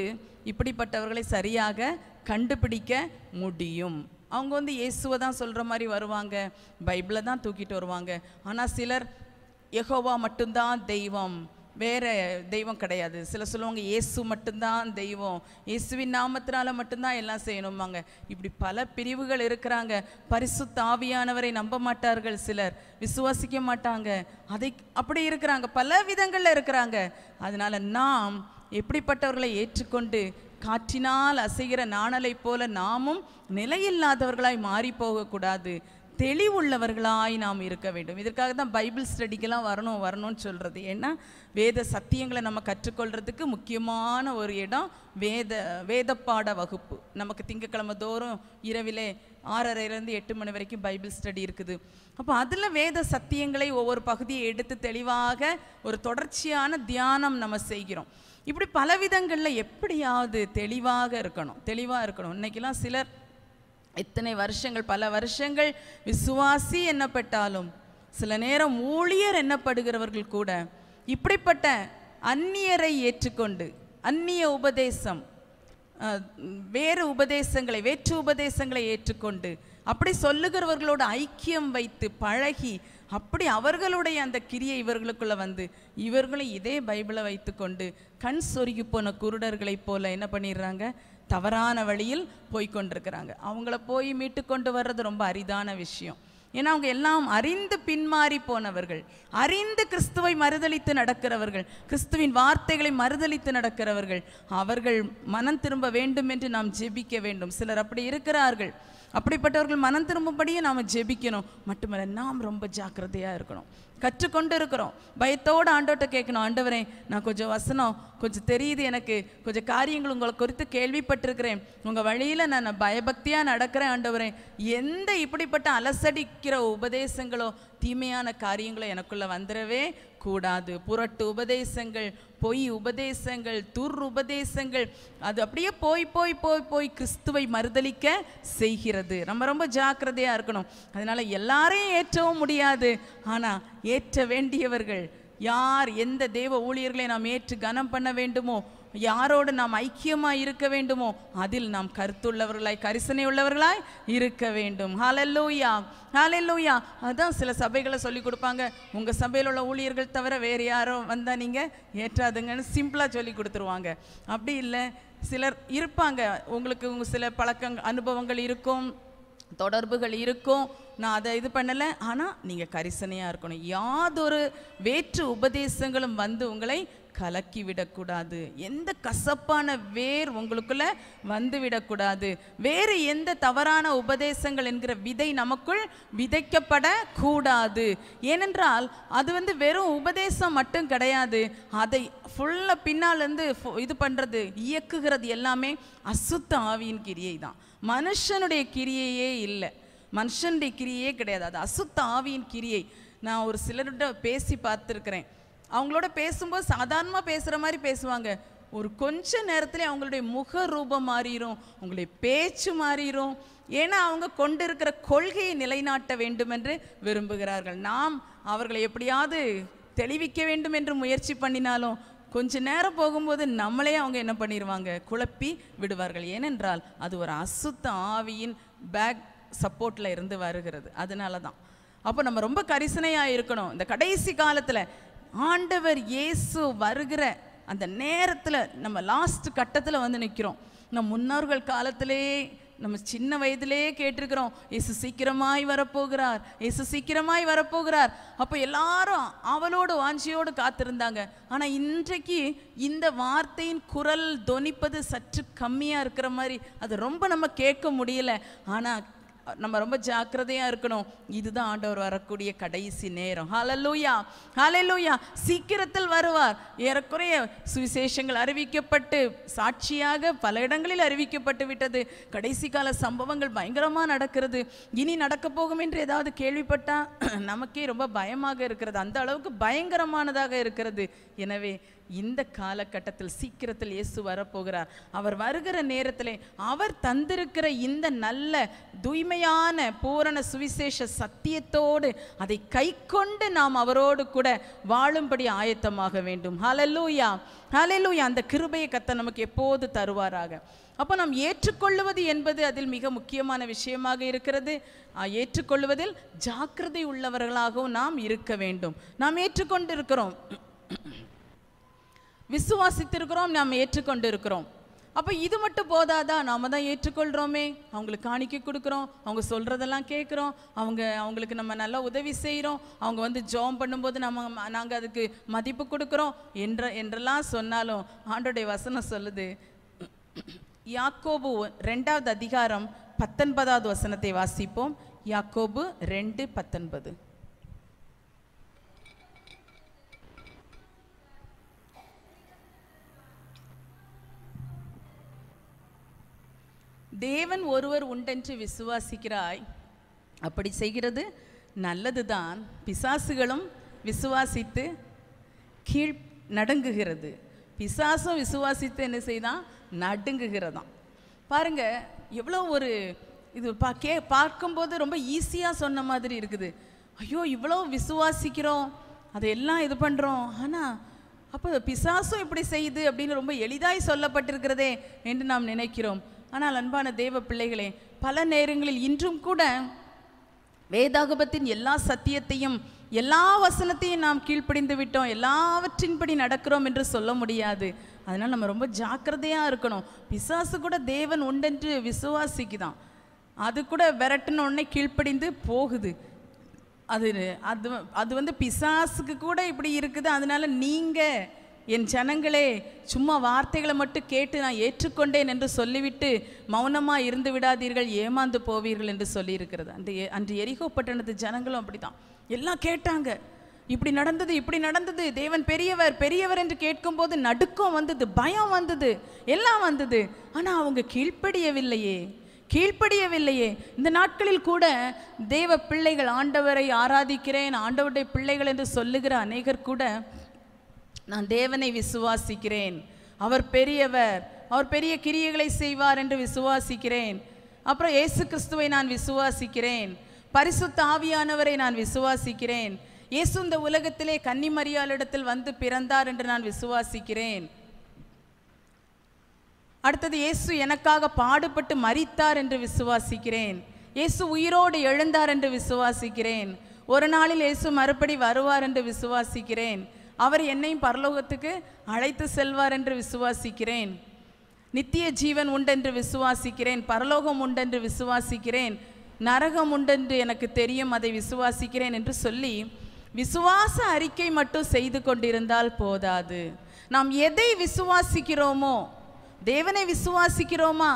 S1: இப்படிப்பட்டவர்களை சரியாக கண்டுபிடிக்க முடியும் அவங்க வந்து இயேசுவை தான் சொல்கிற மாதிரி வருவாங்க பைபிளை தான் தூக்கிட்டு வருவாங்க ஆனால் சிலர் எகோவா மட்டும்தான் தெய்வம் வேறு தெய்வம் கிடையாது சில சொல்லுவாங்க இயேசு மட்டும்தான் தெய்வம் இயேசுவின் நாமத்தினால் மட்டும்தான் எல்லாம் செய்யணுமாங்க இப்படி பல பிரிவுகள் இருக்கிறாங்க பரிசு தாவியானவரை நம்ப மாட்டார்கள் சிலர் விசுவாசிக்க மாட்டாங்க அதை அப்படி இருக்கிறாங்க பல விதங்களில் இருக்கிறாங்க அதனால் நாம் எப்படிப்பட்டவர்களை ஏற்றுக்கொண்டு காற்றினால் அசைகிற நாணலை போல நாமும் நிலையில்லாதவர்களாய் மாறி போகக்கூடாது தெளிவுள்ளவர்களாய் நாம் இருக்க வேண்டும் இதற்காக தான் பைபிள் ஸ்டடிக்கெல்லாம் வரணும் வரணும்னு சொல்கிறது ஏன்னா வேத சத்தியங்களை நம்ம கற்றுக்கொள்கிறதுக்கு முக்கியமான ஒரு இடம் வேத வேதப்பாட வகுப்பு நமக்கு திங்கக்கிழமை தோறும் இரவிலே ஆறரைலேருந்து எட்டு மணி வரைக்கும் பைபிள் ஸ்டடி இருக்குது அப்போ அதில் வேத சத்தியங்களை ஒவ்வொரு பகுதியை எடுத்து தெளிவாக ஒரு தொடர்ச்சியான தியானம் நம்ம செய்கிறோம் இப்படி பல விதங்களில் எப்படியாவது தெளிவாக இருக்கணும் தெளிவாக இருக்கணும் இன்றைக்கெல்லாம் சிலர் எத்தனை வருஷங்கள் பல வருஷங்கள் விசுவாசி என்னப்பட்டாலும் சில நேரம் ஊழியர் என்னப்படுகிறவர்கள் கூட இப்படிப்பட்ட அந்நியரை ஏற்றுக்கொண்டு அந்நிய உபதேசம் வேறு உபதேசங்களை வேற்று உபதேசங்களை ஏற்றுக்கொண்டு அப்படி சொல்லுகிறவர்களோட ஐக்கியம் வைத்து பழகி அப்படி அவர்களுடைய அந்த கிரியை இவர்களுக்குள்ளே வந்து இவர்களும் இதே பைபிளை வைத்துக்கொண்டு கண் சொருகி போன குருடர்களைப் போல என்ன பண்ணிடுறாங்க தவறான வழியில் போய்கொண்டிருக்கிறாங்க அவங்கள போய் மீட்டு கொண்டு வர்றது ரொம்ப அரிதான விஷயம் ஏன்னா அவங்க எல்லாம் அறிந்து பின்மாறி போனவர்கள் அறிந்து கிறிஸ்துவை மறுதளித்து நடக்கிறவர்கள் கிறிஸ்துவின் வார்த்தைகளை மறுதளித்து நடக்கிறவர்கள் அவர்கள் மனம் திரும்ப வேண்டும் என்று நாம் ஜெபிக்க வேண்டும் சிலர் அப்படி இருக்கிறார்கள் அப்படிப்பட்டவர்கள் மனம் திரும்பும்படியே நாம் ஜெபிக்கணும் மட்டுமல்ல நாம் ரொம்ப ஜாக்கிரதையாக இருக்கணும் கற்றுக்கொண்டு இருக்கிறோம் பயத்தோடு ஆண்டோட்ட கேட்கணும் ஆண்டவரே நான் கொஞ்சம் வசனம் கொஞ்சம் தெரியுது எனக்கு கொஞ்சம் காரியங்கள் உங்களை குறித்து கேள்விப்பட்டிருக்கிறேன் உங்கள் வழியில் நான் பயபக்தியாக நடக்கிறேன் ஆண்டவரேன் எந்த இப்படிப்பட்ட அலசடிக்கிற உபதேசங்களோ தீமையான காரியங்களை எனக்குள்ளே வந்துடவே கூடாது புரட்டு உபதேசங்கள் பொய் உபதேசங்கள் துர் உபதேசங்கள் அது அப்படியே போய் போய் போய் போய் கிறிஸ்துவை மறுதளிக்க செய்கிறது நம்ம ரொம்ப ஜாக்கிரதையாக இருக்கணும் அதனால் எல்லாரையும் ஏற்றவும் முடியாது ஆனால் ஏற்ற வேண்டியவர்கள் யார் எந்த தெய்வ ஊழியர்களை நாம் ஏற்று கனம் பண்ண வேண்டுமோ யாரோடு நாம் ஐக்கியமாய் இருக்க வேண்டுமோ அதில் நாம் கருத்துள்ளவர்களாய் கரிசனை உள்ளவர்களாய் இருக்க வேண்டும் ஹாலல்லூயா ஹாலல்லூயா அதான் சில சபைகளை சொல்லி கொடுப்பாங்க உங்கள் சபையில் உள்ள ஊழியர்கள் தவிர வேறு யாரோ வந்தால் நீங்கள் ஏற்றாதுங்கன்னு சிம்பிளாக சொல்லி கொடுத்துருவாங்க அப்படி இல்லை சிலர் இருப்பாங்க உங்களுக்கு உங்கள் சில பழக்கங்கள் அனுபவங்கள் இருக்கும் தொடர்புகள் இருக்கும் நான் அதை இது பண்ணலை ஆனால் நீங்கள் கரிசனையாக இருக்கணும் யாதொரு வேற்று உபதேசங்களும் வந்து உங்களை கலக்கி விடக்கூடாது எந்த கசப்பான வேர் உங்களுக்குள்ள வந்துவிடக்கூடாது வேறு எந்த தவறான உபதேசங்கள் என்கிற விதை நமக்குள் விதைக்கப்பட கூடாது ஏனென்றால் அது வந்து வெறும் உபதேசம் மட்டும் கிடையாது அதை ஃபுல்லாக பின்னாலேருந்து இது பண்ணுறது இயக்குகிறது எல்லாமே அசுத்த ஆவியின் கிரியை தான் மனுஷனுடைய கிரியையே இல்லை மனுஷனுடைய கிரியையே கிடையாது அது அசுத்த ஆவியின் கிரியை நான் ஒரு சிலருட பேசி பார்த்துருக்குறேன் அவங்களோட பேசும்போது சாதாரணமாக பேசுகிற மாதிரி பேசுவாங்க ஒரு கொஞ்ச நேரத்தில் அவங்களுடைய முக ரூபம் மாறிடும் உங்களுடைய பேச்சு மாறிடும் ஏன்னா அவங்க கொண்டு இருக்கிற கொள்கையை நிலைநாட்ட வேண்டும் என்று விரும்புகிறார்கள் நாம் அவர்களை எப்படியாவது தெளிவிக்க வேண்டும் என்று முயற்சி பண்ணினாலும் கொஞ்ச நேரம் போகும்போது நம்மளே அவங்க என்ன பண்ணிடுவாங்க குழப்பி விடுவார்கள் ஏனென்றால் அது ஒரு அசுத்த ஆவியின் பேக் சப்போர்ட்டில் இருந்து வருகிறது அதனால தான் அப்போ நம்ம ரொம்ப கரிசனையாக இருக்கணும் இந்த கடைசி காலத்தில் ஆண்டவர் இயேசு வருகிற அந்த நேரத்தில் நம்ம லாஸ்ட் கட்டத்தில் வந்து நிற்கிறோம் நம் முன்னோர்கள் காலத்திலே நம்ம சின்ன வயதிலே கேட்டிருக்கிறோம் இயேசு சீக்கிரமாய் வரப்போகிறார் இயேசு சீக்கிரமாய் வரப்போகிறார் அப்போ எல்லாரும் அவளோடு வாஞ்சியோடு காத்திருந்தாங்க ஆனால் இன்றைக்கு இந்த வார்த்தையின் குரல் தொனிப்பது சற்று கம்மியாக இருக்கிற மாதிரி அது ரொம்ப நம்ம கேட்க முடியல ஆனால் நம்ம ரொம்ப ஜாக்கிரதையாக இருக்கணும் இதுதான் ஆண்டவர் வரக்கூடிய கடைசி நேரம் ஹாலலூயா ஹாலலூயா சீக்கிரத்தில் வருவார் ஏறக்குறைய சுவிசேஷங்கள் அறிவிக்கப்பட்டு சாட்சியாக பல இடங்களில் அறிவிக்கப்பட்டு விட்டது கடைசி கால சம்பவங்கள் பயங்கரமாக நடக்கிறது இனி நடக்க போகும் என்று ஏதாவது கேள்விப்பட்டால் நமக்கே ரொம்ப பயமாக இருக்கிறது அந்த அளவுக்கு பயங்கரமானதாக இருக்கிறது எனவே இந்த காலகட்டத்தில் சீக்கிரத்தில் இயேசு வரப்போகிறார் அவர் வருகிற நேரத்தில் அவர் தந்திருக்கிற இந்த நல்ல தூய்மையான பூரண சுவிசேஷ சத்தியத்தோடு அதை கை கொண்டு நாம் அவரோடு கூட வாழும்படி ஆயத்தமாக வேண்டும் ஹலலூயா ஹலலூயா அந்த கிருபையை கத்த நமக்கு எப்போது தருவாராக அப்போ நாம் ஏற்றுக்கொள்ளுவது என்பது அதில் மிக முக்கியமான விஷயமாக இருக்கிறது ஏற்றுக்கொள்வதில் ஜாக்கிரதை உள்ளவர்களாகவும் நாம் இருக்க வேண்டும் நாம் ஏற்றுக்கொண்டிருக்கிறோம் விசுவாசித்திருக்கிறோம் நாம் ஏற்றுக்கொண்டு இருக்கிறோம் அப்போ இது மட்டும் போதாதா நாம் தான் ஏற்றுக்கொள்கிறோமே அவங்களுக்கு காணிக்க கொடுக்குறோம் அவங்க சொல்கிறதெல்லாம் கேட்குறோம் அவங்க அவங்களுக்கு நம்ம நல்லா உதவி செய்கிறோம் அவங்க வந்து ஜோம் பண்ணும்போது நம்ம நாங்கள் அதுக்கு மதிப்பு கொடுக்குறோம் என்ற என்றெல்லாம் சொன்னாலும் ஆண்டோடைய வசனம் சொல்லுது யாக்கோபு ரெண்டாவது அதிகாரம் பத்தொன்பதாவது வசனத்தை வாசிப்போம் யாக்கோபு ரெண்டு பத்தொன்பது தேவன் ஒருவர் உண்டென்று விசுவாசிக்கிறாய் அப்படி செய்கிறது நல்லதுதான் பிசாசுகளும் விசுவாசித்து கீழ் நடுங்குகிறது பிசாசும் விசுவாசித்து என்ன செய்தான் நடுங்குகிறதாம் பாருங்க எவ்வளோ ஒரு இது பா கே பார்க்கும்போது ரொம்ப ஈஸியாக சொன்ன மாதிரி இருக்குது ஐயோ இவ்வளோ விசுவாசிக்கிறோம் அதையெல்லாம் இது பண்ணுறோம் ஆனால் அப்போ பிசாசும் இப்படி செய்யுது அப்படின்னு ரொம்ப எளிதாய் சொல்லப்பட்டிருக்கிறதே என்று நாம் நினைக்கிறோம் ஆனால் அன்பான தேவ பிள்ளைகளே பல நேரங்களில் இன்றும் கூட வேதாகபத்தின் எல்லா சத்தியத்தையும் எல்லா வசனத்தையும் நாம் கீழ்ப்படிந்து விட்டோம் எல்லாவற்றின்படி நடக்கிறோம் என்று சொல்ல முடியாது அதனால் நம்ம ரொம்ப ஜாக்கிரதையாக இருக்கணும் பிசாசு கூட தேவன் உண்டென்று விசுவாசிக்குதான் அது கூட விரட்டின உடனே கீழ்ப்படிந்து போகுது அது அது அது வந்து பிசாசுக்கு கூட இப்படி இருக்குது அதனால் நீங்கள் என் ஜனங்களே சும்மா வார்த்தைகளை மட்டும் கேட்டு நான் ஏற்றுக்கொண்டேன் என்று சொல்லிவிட்டு மௌனமாக இருந்து விடாதீர்கள் ஏமாந்து போவீர்கள் என்று சொல்லியிருக்கிறது அந்த அன்று எரிகோ பட்டணத்து ஜனங்களும் அப்படி தான் எல்லாம் கேட்டாங்க இப்படி நடந்தது இப்படி நடந்தது தேவன் பெரியவர் பெரியவர் என்று கேட்கும்போது நடுக்கம் வந்தது பயம் வந்தது எல்லாம் வந்தது ஆனால் அவங்க கீழ்ப்படியவில்லையே கீழ்ப்படியவில்லையே இந்த நாட்களில் கூட தேவ பிள்ளைகள் ஆண்டவரை ஆராதிக்கிறேன் ஆண்டவருடைய பிள்ளைகள் என்று சொல்லுகிற அநேகர் கூட நான் தேவனை விசுவாசிக்கிறேன் அவர் பெரியவர் அவர் பெரிய கிரியைகளை செய்வார் என்று விசுவாசிக்கிறேன் அப்புறம் இயேசு கிறிஸ்துவை நான் விசுவாசிக்கிறேன் பரிசுத்த ஆவியானவரை நான் விசுவாசிக்கிறேன் இயேசு இந்த உலகத்திலே கன்னிமரியாளிடத்தில் வந்து பிறந்தார் என்று நான் விசுவாசிக்கிறேன் அடுத்தது இயேசு எனக்காக பாடுபட்டு மறித்தார் என்று விசுவாசிக்கிறேன் இயேசு உயிரோடு எழுந்தார் என்று விசுவாசிக்கிறேன் ஒரு நாளில் இயேசு மறுபடி வருவார் என்று விசுவாசிக்கிறேன் அவர் என்னையும் பரலோகத்துக்கு அழைத்து செல்வார் என்று விசுவாசிக்கிறேன் நித்திய ஜீவன் உண்டென்று விசுவாசிக்கிறேன் பரலோகம் உண்டென்று விசுவாசிக்கிறேன் நரகம் உண்டென்று எனக்கு தெரியும் அதை விசுவாசிக்கிறேன் என்று சொல்லி விசுவாச அறிக்கை மட்டும் செய்து கொண்டிருந்தால் போதாது நாம் எதை விசுவாசிக்கிறோமோ தேவனை விசுவாசிக்கிறோமா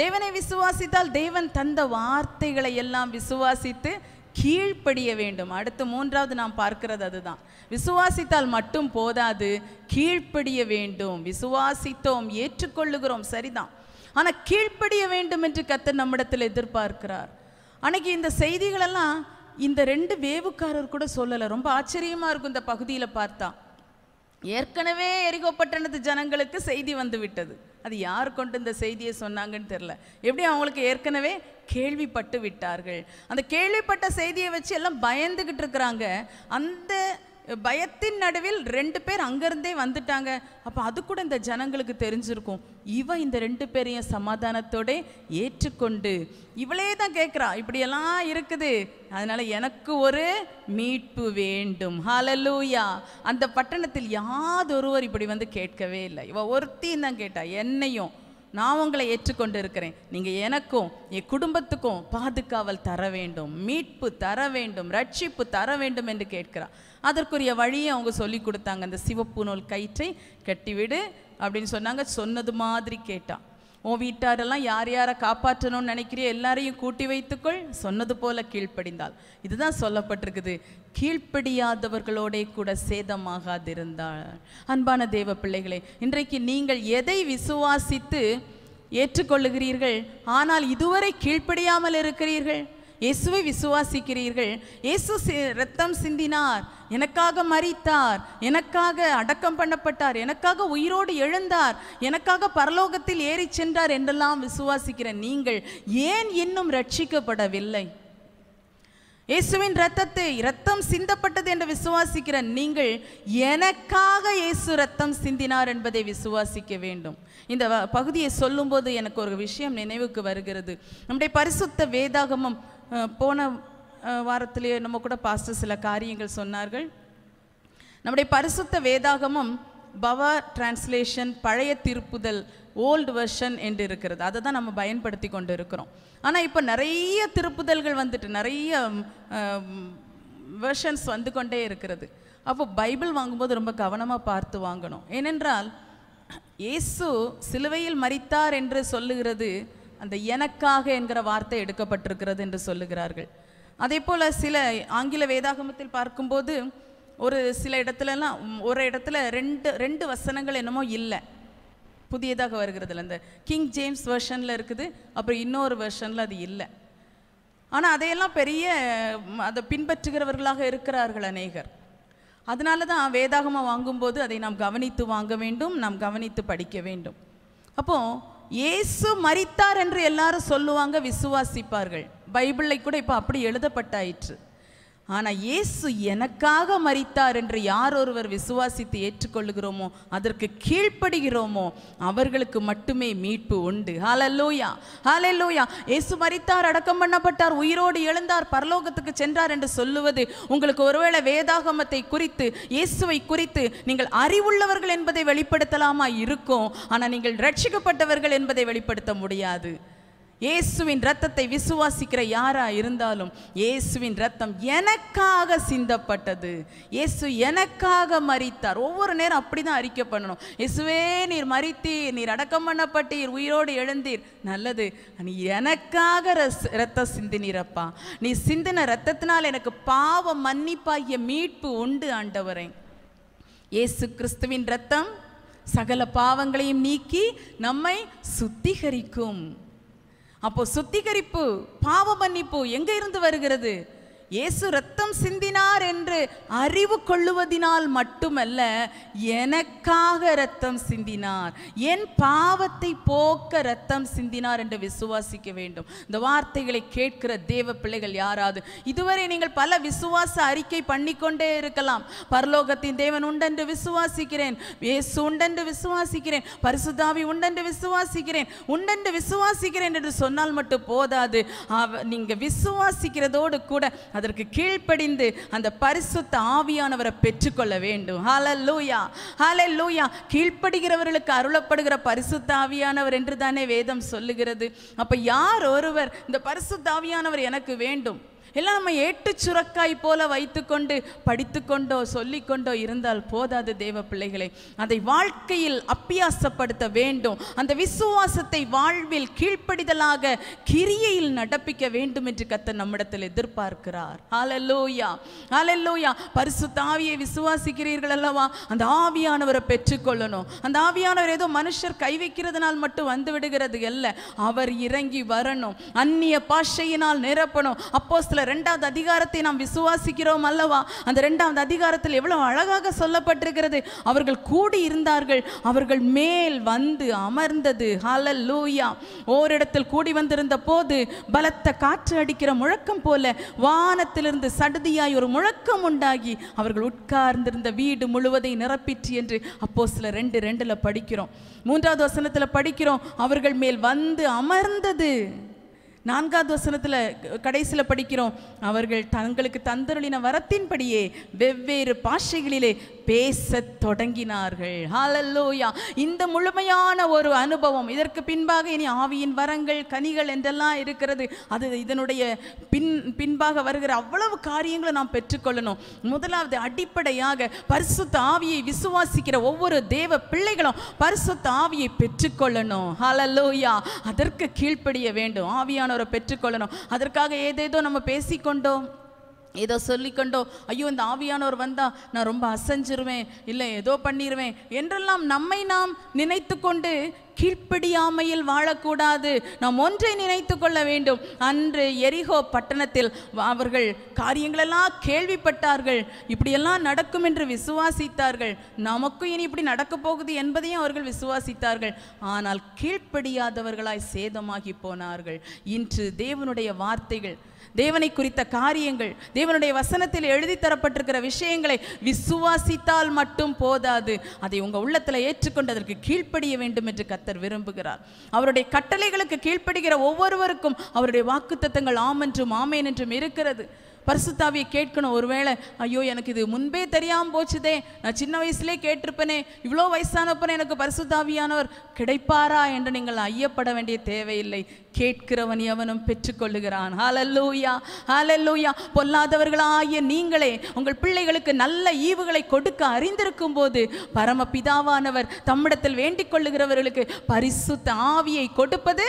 S1: தேவனை விசுவாசித்தால் தேவன் தந்த வார்த்தைகளை எல்லாம் விசுவாசித்து கீழ்ப்படிய வேண்டும் அடுத்து மூன்றாவது நாம் பார்க்கிறது அதுதான் விசுவாசித்தால் மட்டும் போதாது கீழ்ப்படிய வேண்டும் விசுவாசித்தோம் ஏற்றுக்கொள்ளுகிறோம் சரிதான் ஆனால் கீழ்ப்படிய வேண்டும் என்று கத்தர் நம்மிடத்தில் எதிர்பார்க்கிறார் அன்னைக்கு இந்த செய்திகளெல்லாம் இந்த ரெண்டு வேவுக்காரர் கூட சொல்லலை ரொம்ப ஆச்சரியமாக இருக்கும் இந்த பகுதியில் பார்த்தா ஏற்கனவே எரிகோப்பட்டணத்து ஜனங்களுக்கு செய்தி வந்து விட்டது அது யார் கொண்டு இந்த செய்தியை சொன்னாங்கன்னு தெரில எப்படி அவங்களுக்கு ஏற்கனவே கேள்விப்பட்டு விட்டார்கள் அந்த கேள்விப்பட்ட செய்தியை வச்சு எல்லாம் பயந்துக்கிட்டு இருக்கிறாங்க அந்த பயத்தின் நடுவில் ரெண்டு பேர் அங்கேருந்தே வந்துட்டாங்க அப்போ அது கூட இந்த ஜனங்களுக்கு தெரிஞ்சிருக்கும் இவன் இந்த ரெண்டு பேரையும் சமாதானத்தோட ஏற்றுக்கொண்டு இவளே தான் கேட்குறா இப்படியெல்லாம் இருக்குது அதனால் எனக்கு ஒரு மீட்பு வேண்டும் ஹலலூயா அந்த பட்டணத்தில் யாதொருவர் இப்படி வந்து கேட்கவே இல்லை இவள் ஒருத்தையும் தான் கேட்டா என்னையும் நான் உங்களை ஏற்றுக்கொண்டு இருக்கிறேன் நீங்கள் எனக்கும் என் குடும்பத்துக்கும் பாதுகாவல் தர வேண்டும் மீட்பு தர வேண்டும் ரட்சிப்பு தர வேண்டும் என்று கேட்கிறாள் அதற்குரிய வழியை அவங்க சொல்லி கொடுத்தாங்க அந்த சிவப்பு நூல் கயிற்றை கட்டிவிடு அப்படின்னு சொன்னாங்க சொன்னது மாதிரி கேட்டான் உன் வீட்டாரெல்லாம் யார் யாரை காப்பாற்றணும்னு நினைக்கிறியோ எல்லாரையும் கூட்டி வைத்துக்கொள் சொன்னது போல கீழ்ப்படிந்தால் இதுதான் சொல்லப்பட்டிருக்குது கீழ்ப்படியாதவர்களோட கூட சேதமாகாதிருந்தாள் அன்பான தேவ பிள்ளைகளே இன்றைக்கு நீங்கள் எதை விசுவாசித்து ஏற்றுக்கொள்ளுகிறீர்கள் ஆனால் இதுவரை கீழ்ப்படியாமல் இருக்கிறீர்கள் இயேசுவை விசுவாசிக்கிறீர்கள் இயேசு ரத்தம் சிந்தினார் எனக்காக மறித்தார் எனக்காக அடக்கம் பண்ணப்பட்டார் எனக்காக உயிரோடு எழுந்தார் எனக்காக பரலோகத்தில் ஏறி சென்றார் என்றெல்லாம் விசுவாசிக்கிற நீங்கள் ஏன் இன்னும் ரட்சிக்கப்படவில்லை இயேசுவின் ரத்தத்தை ரத்தம் சிந்தப்பட்டது என்று விசுவாசிக்கிற நீங்கள் எனக்காக இயேசு ரத்தம் சிந்தினார் என்பதை விசுவாசிக்க வேண்டும் இந்த பகுதியை சொல்லும்போது எனக்கு ஒரு விஷயம் நினைவுக்கு வருகிறது நம்முடைய பரிசுத்த வேதாகமம் போன வாரத்திலேயே நம்ம கூட பாஸ்டர் சில காரியங்கள் சொன்னார்கள் நம்முடைய பரிசுத்த வேதாகமும் பவா டிரான்ஸ்லேஷன் பழைய திருப்புதல் ஓல்டு வெர்ஷன் என்று இருக்கிறது அதை தான் நம்ம பயன்படுத்தி கொண்டு இருக்கிறோம் ஆனால் இப்போ நிறைய திருப்புதல்கள் வந்துட்டு நிறைய வெர்ஷன்ஸ் வந்து கொண்டே இருக்கிறது அப்போ பைபிள் வாங்கும்போது ரொம்ப கவனமாக பார்த்து வாங்கணும் ஏனென்றால் இயேசு சிலுவையில் மறித்தார் என்று சொல்லுகிறது அந்த எனக்காக என்கிற வார்த்தை எடுக்கப்பட்டிருக்கிறது என்று சொல்லுகிறார்கள் அதே போல் சில ஆங்கில வேதாகமத்தில் பார்க்கும்போது ஒரு சில இடத்துலலாம் ஒரு இடத்துல ரெண்டு ரெண்டு வசனங்கள் என்னமோ இல்லை புதியதாக வருகிறதுல இந்த கிங் ஜேம்ஸ் வெர்ஷனில் இருக்குது அப்புறம் இன்னொரு வெர்ஷனில் அது இல்லை ஆனால் அதையெல்லாம் பெரிய அதை பின்பற்றுகிறவர்களாக இருக்கிறார்கள் அநேகர் அதனால தான் வேதாகமம் வாங்கும்போது அதை நாம் கவனித்து வாங்க வேண்டும் நாம் கவனித்து படிக்க வேண்டும் அப்போது இயேசு மறித்தார் என்று எல்லாரும் சொல்லுவாங்க விசுவாசிப்பார்கள் பைபிளை கூட இப்போ அப்படி எழுதப்பட்டாயிற்று ஆனால் இயேசு எனக்காக மறித்தார் என்று யார் ஒருவர் விசுவாசித்து ஏற்றுக்கொள்ளுகிறோமோ அதற்கு கீழ்ப்படுகிறோமோ அவர்களுக்கு மட்டுமே மீட்பு உண்டு ஹாலல்லூயா ஹாலல்லூயா இயேசு மறித்தார் அடக்கம் பண்ணப்பட்டார் உயிரோடு எழுந்தார் பரலோகத்துக்கு சென்றார் என்று சொல்லுவது உங்களுக்கு ஒருவேளை வேதாகமத்தை குறித்து இயேசுவை குறித்து நீங்கள் அறிவுள்ளவர்கள் என்பதை வெளிப்படுத்தலாமா இருக்கும் ஆனால் நீங்கள் ரட்சிக்கப்பட்டவர்கள் என்பதை வெளிப்படுத்த முடியாது இயேசுவின் ரத்தத்தை விசுவாசிக்கிற யாரா இருந்தாலும் இயேசுவின் ரத்தம் எனக்காக சிந்தப்பட்டது இயேசு எனக்காக மறித்தார் ஒவ்வொரு நேரம் அப்படி தான் அறிக்கை பண்ணணும் இயேசுவே நீர் மறித்தீர் நீர் அடக்கம் பண்ணப்பட்டீர் உயிரோடு எழுந்தீர் நல்லது நீ எனக்காக ரத்தம் சிந்தினீரப்பா நீ சிந்தின ரத்தத்தினால் எனக்கு பாவ மன்னிப்பாகிய மீட்பு உண்டு ஆண்டவரே இயேசு கிறிஸ்துவின் ரத்தம் சகல பாவங்களையும் நீக்கி நம்மை சுத்திகரிக்கும் அப்போ சுத்திகரிப்பு பாவ மன்னிப்பு எங்க இருந்து வருகிறது இயேசு ரத்தம் சிந்தினார் என்று அறிவு கொள்ளுவதினால் மட்டுமல்ல எனக்காக ரத்தம் சிந்தினார் என் பாவத்தை போக்க ரத்தம் சிந்தினார் என்று விசுவாசிக்க வேண்டும் இந்த வார்த்தைகளை கேட்கிற தேவ பிள்ளைகள் யாராவது இதுவரை நீங்கள் பல விசுவாச அறிக்கை பண்ணிக்கொண்டே இருக்கலாம் பரலோகத்தின் தேவன் உண்டென்று விசுவாசிக்கிறேன் இயேசு உண்டென்று விசுவாசிக்கிறேன் பரிசுதாவி உண்டென்று விசுவாசிக்கிறேன் உண்டென்று விசுவாசிக்கிறேன் என்று சொன்னால் மட்டும் போதாது நீங்கள் விசுவாசிக்கிறதோடு கூட அதற்கு கீழ்ப்படிந்து அந்த பரிசுத்த ஆவியானவரை பெற்றுக்கொள்ள வேண்டும் ஹால லூயா ஹால லூயா கீழ்ப்படுகிறவர்களுக்கு அருளப்படுகிற பரிசுத்த ஆவியானவர் என்று தானே வேதம் சொல்லுகிறது அப்போ யார் ஒருவர் இந்த பரிசுத்த ஆவியானவர் எனக்கு வேண்டும் எல்லாம் நம்ம ஏட்டு சுரக்காய் போல வைத்துக்கொண்டு படித்துக்கொண்டோ சொல்லிக்கொண்டோ இருந்தால் போதாது தேவ பிள்ளைகளை அதை வாழ்க்கையில் அப்பியாசப்படுத்த வேண்டும் அந்த விசுவாசத்தை வாழ்வில் கீழ்ப்படிதலாக கிரியையில் நடப்பிக்க வேண்டும் என்று கத்த நம்மிடத்தில் எதிர்பார்க்கிறார் ஹாலல்லோயா ஹாலல்லோயா பரிசு தாவியை விசுவாசிக்கிறீர்கள் அல்லவா அந்த ஆவியானவரை பெற்றுக்கொள்ளணும் அந்த ஆவியானவர் ஏதோ மனுஷர் கை வைக்கிறதுனால் மட்டும் வந்து விடுகிறது அல்ல அவர் இறங்கி வரணும் அந்நிய பாஷையினால் நிரப்பணும் அப்போ சில ரெண்டாவது அதிகாரத்தை நாம் விசுவாசிக்கிறோம் அல்லவா அந்த ரெண்டாவது அதிகாரத்தில் எவ்வளவு அழகாக சொல்லப்பட்டிருக்கிறது அவர்கள் கூடி இருந்தார்கள் அவர்கள் மேல் வந்து அமர்ந்தது ஹலல் லூயா ஓரிடத்தில் கூடி வந்திருந்த போது பலத்த காற்று அடிக்கிற முழக்கம் போல வானத்திலிருந்து சடுதியாய் ஒரு முழக்கம் உண்டாகி அவர்கள் உட்கார்ந்திருந்த வீடு முழுவதை நிரப்பிற்று என்று அப்போ சில ரெண்டு ரெண்டுல படிக்கிறோம் மூன்றாவது வசனத்தில் படிக்கிறோம் அவர்கள் மேல் வந்து அமர்ந்தது நான்காவது வசனத்தில் கடைசியில் படிக்கிறோம் அவர்கள் தங்களுக்கு தந்தருளின வரத்தின்படியே வெவ்வேறு பாஷைகளிலே பேச தொடங்கினார்கள் ஹாலல்லோயா இந்த முழுமையான ஒரு அனுபவம் இதற்கு பின்பாக இனி ஆவியின் வரங்கள் கனிகள் என்றெல்லாம் இருக்கிறது அது இதனுடைய பின் பின்பாக வருகிற அவ்வளவு காரியங்களை நாம் பெற்றுக்கொள்ளணும் முதலாவது அடிப்படையாக பரிசுத்த ஆவியை விசுவாசிக்கிற ஒவ்வொரு தேவ பிள்ளைகளும் பரிசுத்த ஆவியை பெற்றுக்கொள்ளணும் ஹாலல்லோயா அதற்கு கீழ்ப்படிய வேண்டும் ஆவியான ஆண்டவரை பெற்றுக்கொள்ளணும் அதற்காக ஏதேதோ நம்ம பேசிக்கொண்டோம் இதை சொல்லிக்கொண்டோ ஐயோ இந்த ஆவியானவர் வந்தால் நான் ரொம்ப அசைஞ்சிருவேன் இல்லை ஏதோ பண்ணிடுவேன் என்றெல்லாம் நம்மை நாம் நினைத்து கொண்டு கீழ்ப்படியாமையில் வாழக்கூடாது நாம் ஒன்றை நினைத்து கொள்ள வேண்டும் அன்று எரிகோ பட்டணத்தில் அவர்கள் காரியங்களெல்லாம் கேள்விப்பட்டார்கள் இப்படியெல்லாம் நடக்கும் என்று விசுவாசித்தார்கள் நமக்கும் இனி இப்படி நடக்கப் போகுது என்பதையும் அவர்கள் விசுவாசித்தார்கள் ஆனால் கீழ்ப்படியாதவர்களாய் சேதமாகி போனார்கள் இன்று தேவனுடைய வார்த்தைகள் தேவனை குறித்த காரியங்கள் தேவனுடைய வசனத்தில் எழுதி தரப்பட்டிருக்கிற விஷயங்களை விசுவாசித்தால் மட்டும் போதாது அதை உங்கள் உள்ளத்தில் ஏற்றுக்கொண்டு அதற்கு கீழ்ப்படிய வேண்டும் என்று கத்தர் விரும்புகிறார் அவருடைய கட்டளைகளுக்கு கீழ்ப்படுகிற ஒவ்வொருவருக்கும் அவருடைய வாக்குத்தத்தங்கள் ஆம் என்றும் ஆமேன் என்றும் இருக்கிறது பரிசுத்தாவியை கேட்கணும் ஒருவேளை ஐயோ எனக்கு இது முன்பே தெரியாமல் போச்சுதே நான் சின்ன வயசுலேயே கேட்டிருப்பேனே இவ்வளோ வயசானப்பறம் எனக்கு பரிசுத்தாவியானவர் கிடைப்பாரா என்று நீங்கள் ஐயப்பட வேண்டிய தேவையில்லை கேட்கிறவன் எவனும் பெற்றுக்கொள்ளுகிறான் ஹாலல்லூயா ஹாலல்லூயா பொல்லாதவர்களாகிய நீங்களே உங்கள் பிள்ளைகளுக்கு நல்ல ஈவுகளை கொடுக்க அறிந்திருக்கும் போது பரமபிதாவானவர் தம்மிடத்தில் வேண்டிக் கொள்ளுகிறவர்களுக்கு பரிசுத்த ஆவியை கொடுப்பது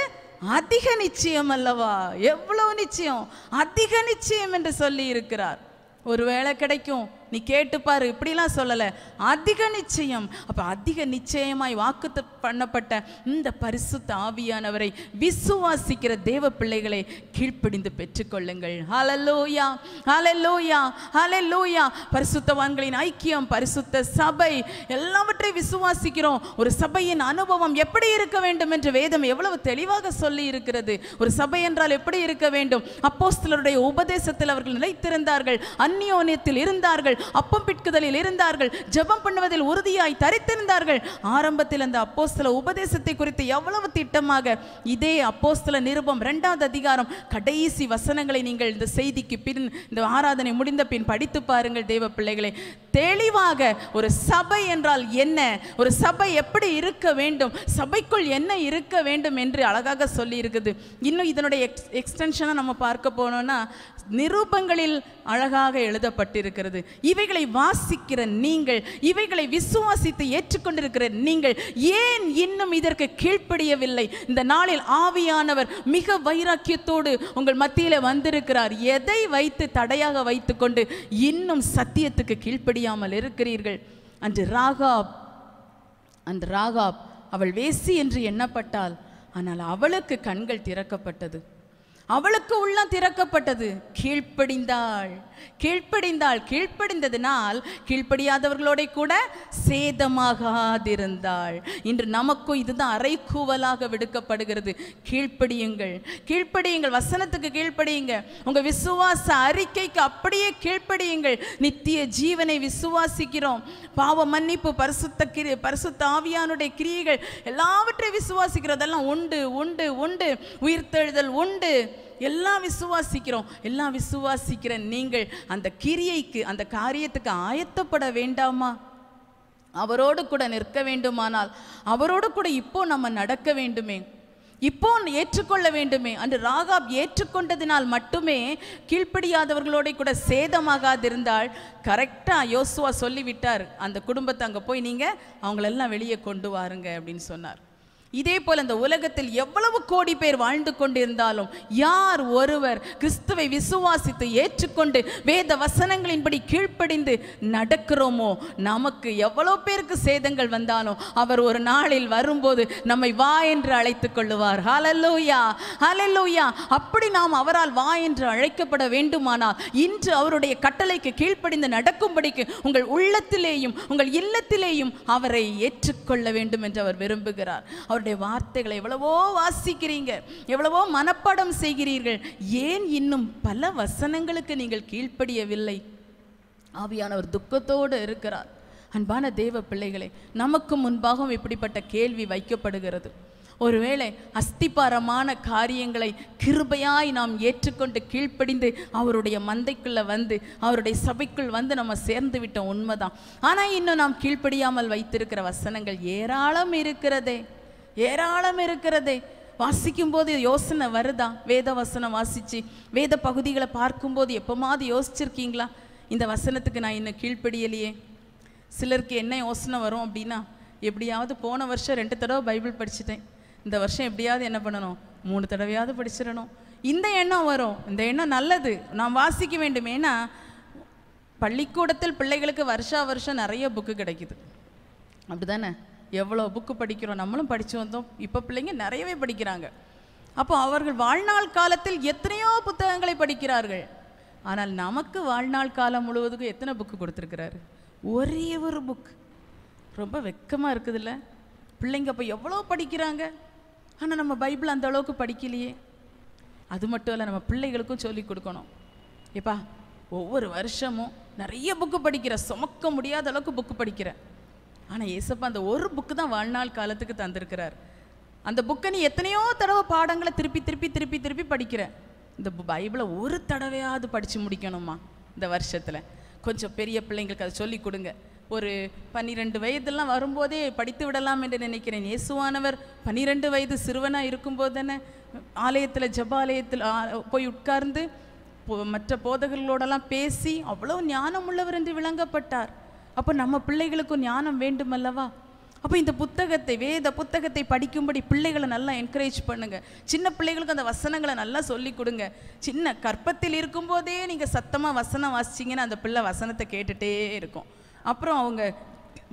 S1: அதிக நிச்சயம் அல்லவா எவ்வளவு நிச்சயம் அதிக நிச்சயம் என்று சொல்லி இருக்கிறார் ஒருவேளை கிடைக்கும் நீ கேட்டுப்பார் இப்படிலாம் சொல்லலை அதிக நிச்சயம் அப்போ அதிக நிச்சயமாய் வாக்கு பண்ணப்பட்ட இந்த பரிசுத்த ஆவியானவரை விசுவாசிக்கிற தேவ பிள்ளைகளை கீழ்ப்பிடிந்து பெற்றுக்கொள்ளுங்கள் ஹலலூயா ஹலலூயா ஹலலூயா பரிசுத்தவான்களின் ஐக்கியம் பரிசுத்த சபை எல்லாவற்றையும் விசுவாசிக்கிறோம் ஒரு சபையின் அனுபவம் எப்படி இருக்க வேண்டும் என்று வேதம் எவ்வளவு தெளிவாக சொல்லி இருக்கிறது ஒரு சபை என்றால் எப்படி இருக்க வேண்டும் அப்போஸ்தலருடைய உபதேசத்தில் அவர்கள் நிலைத்திருந்தார்கள் அந்நியோனியத்தில் இருந்தார்கள் அப்பம் பிட்குதலில் இருந்தார்கள் ஜபம் பண்ணுவதில் உறுதியாய் தரித்திருந்தார்கள் ஆரம்பத்தில் அந்த அப்போஸ்தல உபதேசத்தை குறித்து எவ்வளவு திட்டமாக இதே அப்போஸ்தல நிருபம் இரண்டாவது அதிகாரம் கடைசி வசனங்களை நீங்கள் இந்த செய்திக்கு பின் இந்த ஆராதனை முடிந்த பின் படித்து பாருங்கள் தேவ பிள்ளைகளை தெளிவாக ஒரு சபை என்றால் என்ன ஒரு சபை எப்படி இருக்க வேண்டும் சபைக்குள் என்ன இருக்க வேண்டும் என்று அழகாக சொல்லி இருக்குது இன்னும் இதனுடைய எக்ஸ் எக்ஸ்டென்ஷனாக நம்ம பார்க்க போனோம்னா நிரூபங்களில் அழகாக எழுதப்பட்டிருக்கிறது இவைகளை வாசிக்கிற நீங்கள் இவைகளை விசுவாசித்து ஏற்றுக்கொண்டிருக்கிற நீங்கள் ஏன் இன்னும் இதற்கு கீழ்ப்படியவில்லை இந்த நாளில் ஆவியானவர் மிக வைராக்கியத்தோடு உங்கள் மத்தியில் வந்திருக்கிறார் எதை வைத்து தடையாக வைத்துக்கொண்டு இன்னும் சத்தியத்துக்கு கீழ்ப்படியாமல் இருக்கிறீர்கள் அன்று ராகாப் அந்த ராகாப் அவள் வேசி என்று எண்ணப்பட்டால் ஆனால் அவளுக்கு கண்கள் திறக்கப்பட்டது அவளுக்கு உள்ளம் திறக்கப்பட்டது கீழ்ப்படிந்தாள் கீழ்ப்படிந்தாள் கீழ்ப்படிந்ததினால் கீழ்ப்படியாதவர்களோட கூட சேதமாகாதிருந்தாள் இன்று நமக்கும் இதுதான் அரைக்கூவலாக விடுக்கப்படுகிறது கீழ்ப்படியுங்கள் கீழ்ப்படியுங்கள் வசனத்துக்கு கீழ்ப்படியுங்க உங்கள் விசுவாச அறிக்கைக்கு அப்படியே கீழ்ப்படியுங்கள் நித்திய ஜீவனை விசுவாசிக்கிறோம் பாவ மன்னிப்பு பரிசுத்த கிரி பரிசுத்த ஆவியானுடைய கிரியைகள் எல்லாவற்றையும் விசுவாசிக்கிறதெல்லாம் உண்டு உண்டு உண்டு உயிர்த்தெழுதல் உண்டு எல்லாம் விசுவாசிக்கிறோம் எல்லாம் விசுவாசிக்கிற நீங்கள் அந்த கிரியைக்கு அந்த காரியத்துக்கு ஆயத்தப்பட வேண்டாமா அவரோடு கூட நிற்க வேண்டுமானால் அவரோடு கூட இப்போ நம்ம நடக்க வேண்டுமே இப்போ ஏற்றுக்கொள்ள வேண்டுமே அன்று ராகாப் ஏற்றுக்கொண்டதினால் மட்டுமே கீழ்ப்படியாதவர்களோட கூட சேதமாகாதிருந்தால் கரெக்டாக யோசுவா சொல்லிவிட்டார் அந்த குடும்பத்தை அங்கே போய் நீங்கள் அவங்களெல்லாம் வெளியே கொண்டு வாருங்க அப்படின்னு சொன்னார் இதே போல் அந்த உலகத்தில் எவ்வளவு கோடி பேர் வாழ்ந்து கொண்டிருந்தாலும் யார் ஒருவர் கிறிஸ்துவை விசுவாசித்து ஏற்றுக்கொண்டு வேத வசனங்களின்படி கீழ்ப்படிந்து நடக்கிறோமோ நமக்கு எவ்வளோ பேருக்கு சேதங்கள் வந்தாலும் அவர் ஒரு நாளில் வரும்போது நம்மை வா என்று அழைத்து கொள்ளுவார் ஹலல்லூயா ஹலல்லூயா அப்படி நாம் அவரால் வா என்று அழைக்கப்பட வேண்டுமானால் இன்று அவருடைய கட்டளைக்கு கீழ்ப்படிந்து நடக்கும்படிக்கு உங்கள் உள்ளத்திலேயும் உங்கள் இல்லத்திலேயும் அவரை ஏற்றுக்கொள்ள வேண்டும் என்று அவர் விரும்புகிறார் அவர் அவருடைய வார்த்தைகளை எவ்வளவோ வாசிக்கிறீங்க எவ்வளவோ மனப்பாடம் செய்கிறீர்கள் ஏன் இன்னும் பல வசனங்களுக்கு நீங்கள் கீழ்ப்படியவில்லை ஆவியானவர் துக்கத்தோடு இருக்கிறார் அன்பான தேவ பிள்ளைகளை நமக்கு முன்பாகவும் இப்படிப்பட்ட கேள்வி வைக்கப்படுகிறது ஒருவேளை அஸ்திபாரமான காரியங்களை கிருபையாய் நாம் ஏற்றுக்கொண்டு கீழ்ப்படிந்து அவருடைய மந்தைக்குள்ளே வந்து அவருடைய சபைக்குள் வந்து நம்ம சேர்ந்து விட்டோம் உண்மைதான் ஆனால் இன்னும் நாம் கீழ்ப்படியாமல் வைத்திருக்கிற வசனங்கள் ஏராளம் இருக்கிறதே ஏராளம் இருக்கிறதே வாசிக்கும் போது யோசனை வருதா வேத வசனம் வாசித்து வேத பகுதிகளை பார்க்கும்போது எப்போமாவது யோசிச்சிருக்கீங்களா இந்த வசனத்துக்கு நான் இன்னும் கீழ்ப்படியலையே சிலருக்கு என்ன யோசனை வரும் அப்படின்னா எப்படியாவது போன வருஷம் ரெண்டு தடவை பைபிள் படிச்சுட்டேன் இந்த வருஷம் எப்படியாவது என்ன பண்ணணும் மூணு தடவையாவது படிச்சிடணும் இந்த எண்ணம் வரும் இந்த எண்ணம் நல்லது நாம் வாசிக்க வேண்டும் ஏன்னா பள்ளிக்கூடத்தில் பிள்ளைகளுக்கு வருஷா வருஷம் நிறைய புக்கு கிடைக்குது அப்படி தானே எவ்வளோ புக்கு படிக்கிறோம் நம்மளும் படித்து வந்தோம் இப்போ பிள்ளைங்க நிறையவே படிக்கிறாங்க அப்போ அவர்கள் வாழ்நாள் காலத்தில் எத்தனையோ புத்தகங்களை படிக்கிறார்கள் ஆனால் நமக்கு வாழ்நாள் காலம் முழுவதுக்கும் எத்தனை புக்கு கொடுத்துருக்கிறாரு ஒரே ஒரு புக் ரொம்ப வெக்கமாக இருக்குதுல்ல பிள்ளைங்க அப்போ எவ்வளோ படிக்கிறாங்க ஆனால் நம்ம பைபிள் அந்த அளவுக்கு படிக்கலையே அது மட்டும் இல்லை நம்ம பிள்ளைகளுக்கும் சொல்லி கொடுக்கணும் ஏப்பா ஒவ்வொரு வருஷமும் நிறைய புக்கு படிக்கிற சுமக்க முடியாத அளவுக்கு புக்கு படிக்கிறேன் ஆனால் ஏசப்பா அந்த ஒரு புக்கு தான் வாழ்நாள் காலத்துக்கு தந்திருக்கிறார் அந்த புக்கை நீ எத்தனையோ தடவை பாடங்களை திருப்பி திருப்பி திருப்பி திருப்பி படிக்கிற இந்த பைபிளை ஒரு தடவையாவது படித்து முடிக்கணுமா இந்த வருஷத்தில் கொஞ்சம் பெரிய பிள்ளைங்களுக்கு அதை சொல்லிக் கொடுங்க ஒரு பன்னிரெண்டு வயதெல்லாம் வரும்போதே படித்து விடலாம் என்று நினைக்கிறேன் இயேசுவானவர் பன்னிரெண்டு வயது சிறுவனாக இருக்கும்போது தானே ஆலயத்தில் ஜபாலயத்தில் போய் உட்கார்ந்து மற்ற போதகர்களோடெல்லாம் பேசி அவ்வளோ ஞானம் உள்ளவர் என்று விளங்கப்பட்டார் அப்போ நம்ம பிள்ளைகளுக்கும் ஞானம் வேண்டும் அல்லவா அப்போ இந்த புத்தகத்தை வேத புத்தகத்தை படிக்கும்படி பிள்ளைகளை நல்லா என்கரேஜ் பண்ணுங்கள் சின்ன பிள்ளைகளுக்கு அந்த வசனங்களை நல்லா சொல்லி கொடுங்க சின்ன கற்பத்தில் இருக்கும்போதே நீங்கள் சத்தமாக வசனம் வாசிச்சிங்கன்னா அந்த பிள்ளை வசனத்தை கேட்டுகிட்டே இருக்கும் அப்புறம் அவங்க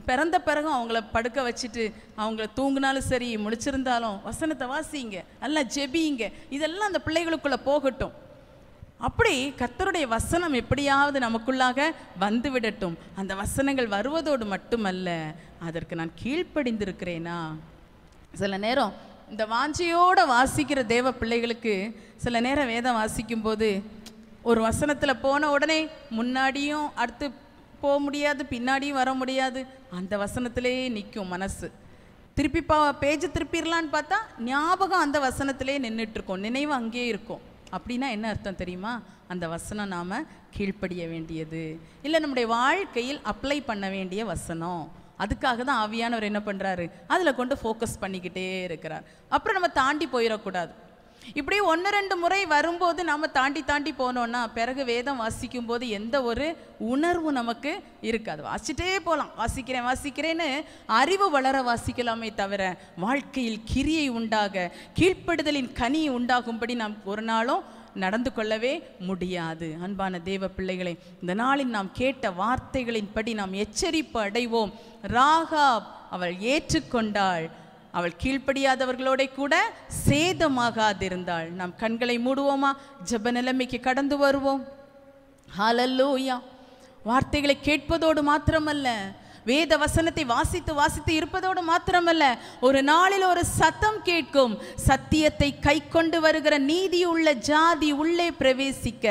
S1: பிறந்த பிறகும் அவங்கள படுக்க வச்சுட்டு அவங்கள தூங்கினாலும் சரி முடிச்சிருந்தாலும் வசனத்தை வாசிங்க நல்லா ஜெபிங்க இதெல்லாம் அந்த பிள்ளைகளுக்குள்ளே போகட்டும் அப்படி கத்தருடைய வசனம் எப்படியாவது நமக்குள்ளாக வந்துவிடட்டும் அந்த வசனங்கள் வருவதோடு மட்டுமல்ல அதற்கு நான் கீழ்ப்படிந்திருக்கிறேனா சில நேரம் இந்த வாஞ்சியோடு வாசிக்கிற தேவ பிள்ளைகளுக்கு சில நேரம் வேதம் வாசிக்கும்போது ஒரு வசனத்தில் போன உடனே முன்னாடியும் அடுத்து போக முடியாது பின்னாடியும் வர முடியாது அந்த வசனத்திலே நிற்கும் மனசு திருப்பி பா பேஜ் திருப்பிடலான்னு பார்த்தா ஞாபகம் அந்த வசனத்திலே நின்றுட்டுருக்கோம் நினைவு அங்கேயே இருக்கும் அப்படின்னா என்ன அர்த்தம் தெரியுமா அந்த வசனம் நாம் கீழ்ப்படிய வேண்டியது இல்லை நம்முடைய வாழ்க்கையில் அப்ளை பண்ண வேண்டிய வசனம் அதுக்காக தான் ஆவியானவர் என்ன பண்ணுறாரு அதில் கொண்டு ஃபோக்கஸ் பண்ணிக்கிட்டே இருக்கிறார் அப்புறம் நம்ம தாண்டி போயிடக்கூடாது இப்படி ஒன்று ரெண்டு முறை வரும்போது நாம் தாண்டி தாண்டி போனோன்னா பிறகு வேதம் வாசிக்கும் போது எந்த ஒரு உணர்வு நமக்கு இருக்காது வாசிட்டே போகலாம் வாசிக்கிறேன் வாசிக்கிறேன்னு அறிவு வளர வாசிக்கலாமே தவிர வாழ்க்கையில் கிரியை உண்டாக கீழ்ப்படுதலின் கனி உண்டாகும்படி நாம் ஒரு நாளும் நடந்து கொள்ளவே முடியாது அன்பான தேவ பிள்ளைகளை இந்த நாளில் நாம் கேட்ட வார்த்தைகளின்படி நாம் எச்சரிப்பு அடைவோம் ராகா அவள் ஏற்றுக்கொண்டாள் அவள் கீழ்ப்படியாதவர்களோட கூட சேதமாகாதிருந்தாள் நாம் கண்களை மூடுவோமா ஜப நிலைமைக்கு கடந்து வருவோம் ஹாலல்லூயா வார்த்தைகளை கேட்பதோடு மாத்திரமல்ல வேத வசனத்தை வாசித்து வாசித்து இருப்பதோடு மாத்திரமல்ல ஒரு நாளில் ஒரு சத்தம் கேட்கும் சத்தியத்தை கை கொண்டு வருகிற நீதி உள்ள ஜாதி உள்ளே பிரவேசிக்க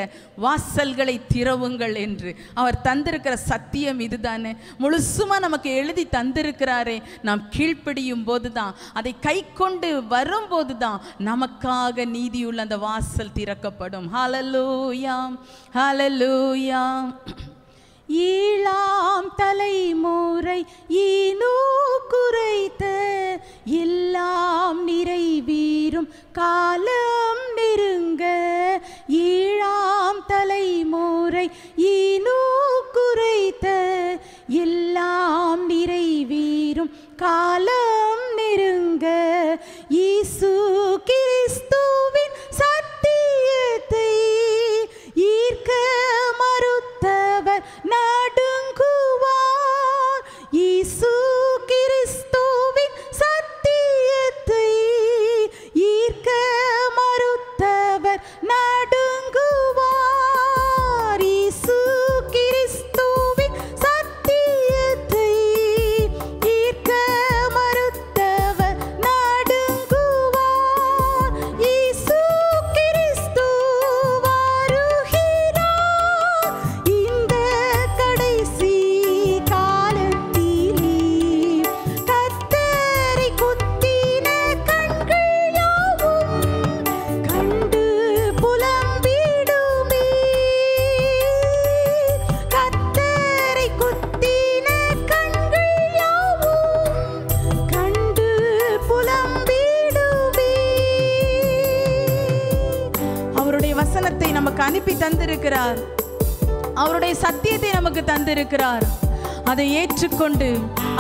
S1: வாசல்களை திறவுங்கள் என்று அவர் தந்திருக்கிற சத்தியம் இதுதானே முழுசுமா நமக்கு எழுதி தந்திருக்கிறாரே நாம் கீழ்ப்படியும் போது தான் அதை கை கொண்டு வரும்போது தான் நமக்காக உள்ள அந்த வாசல் திறக்கப்படும் ஹலலூயாம்
S2: ஹலலூயாம் ஈழாம் தலைமுறை ஈனூ குறைத்த எல்லாம் நிறைவேறும் காலம் நெருங்க ஈழாம் தலைமுறை ஈனூ குறைத்த எல்லாம் நிறைவேறும் காலம் நெருங்க ஈசு
S1: ஏற்றுக்கொண்டு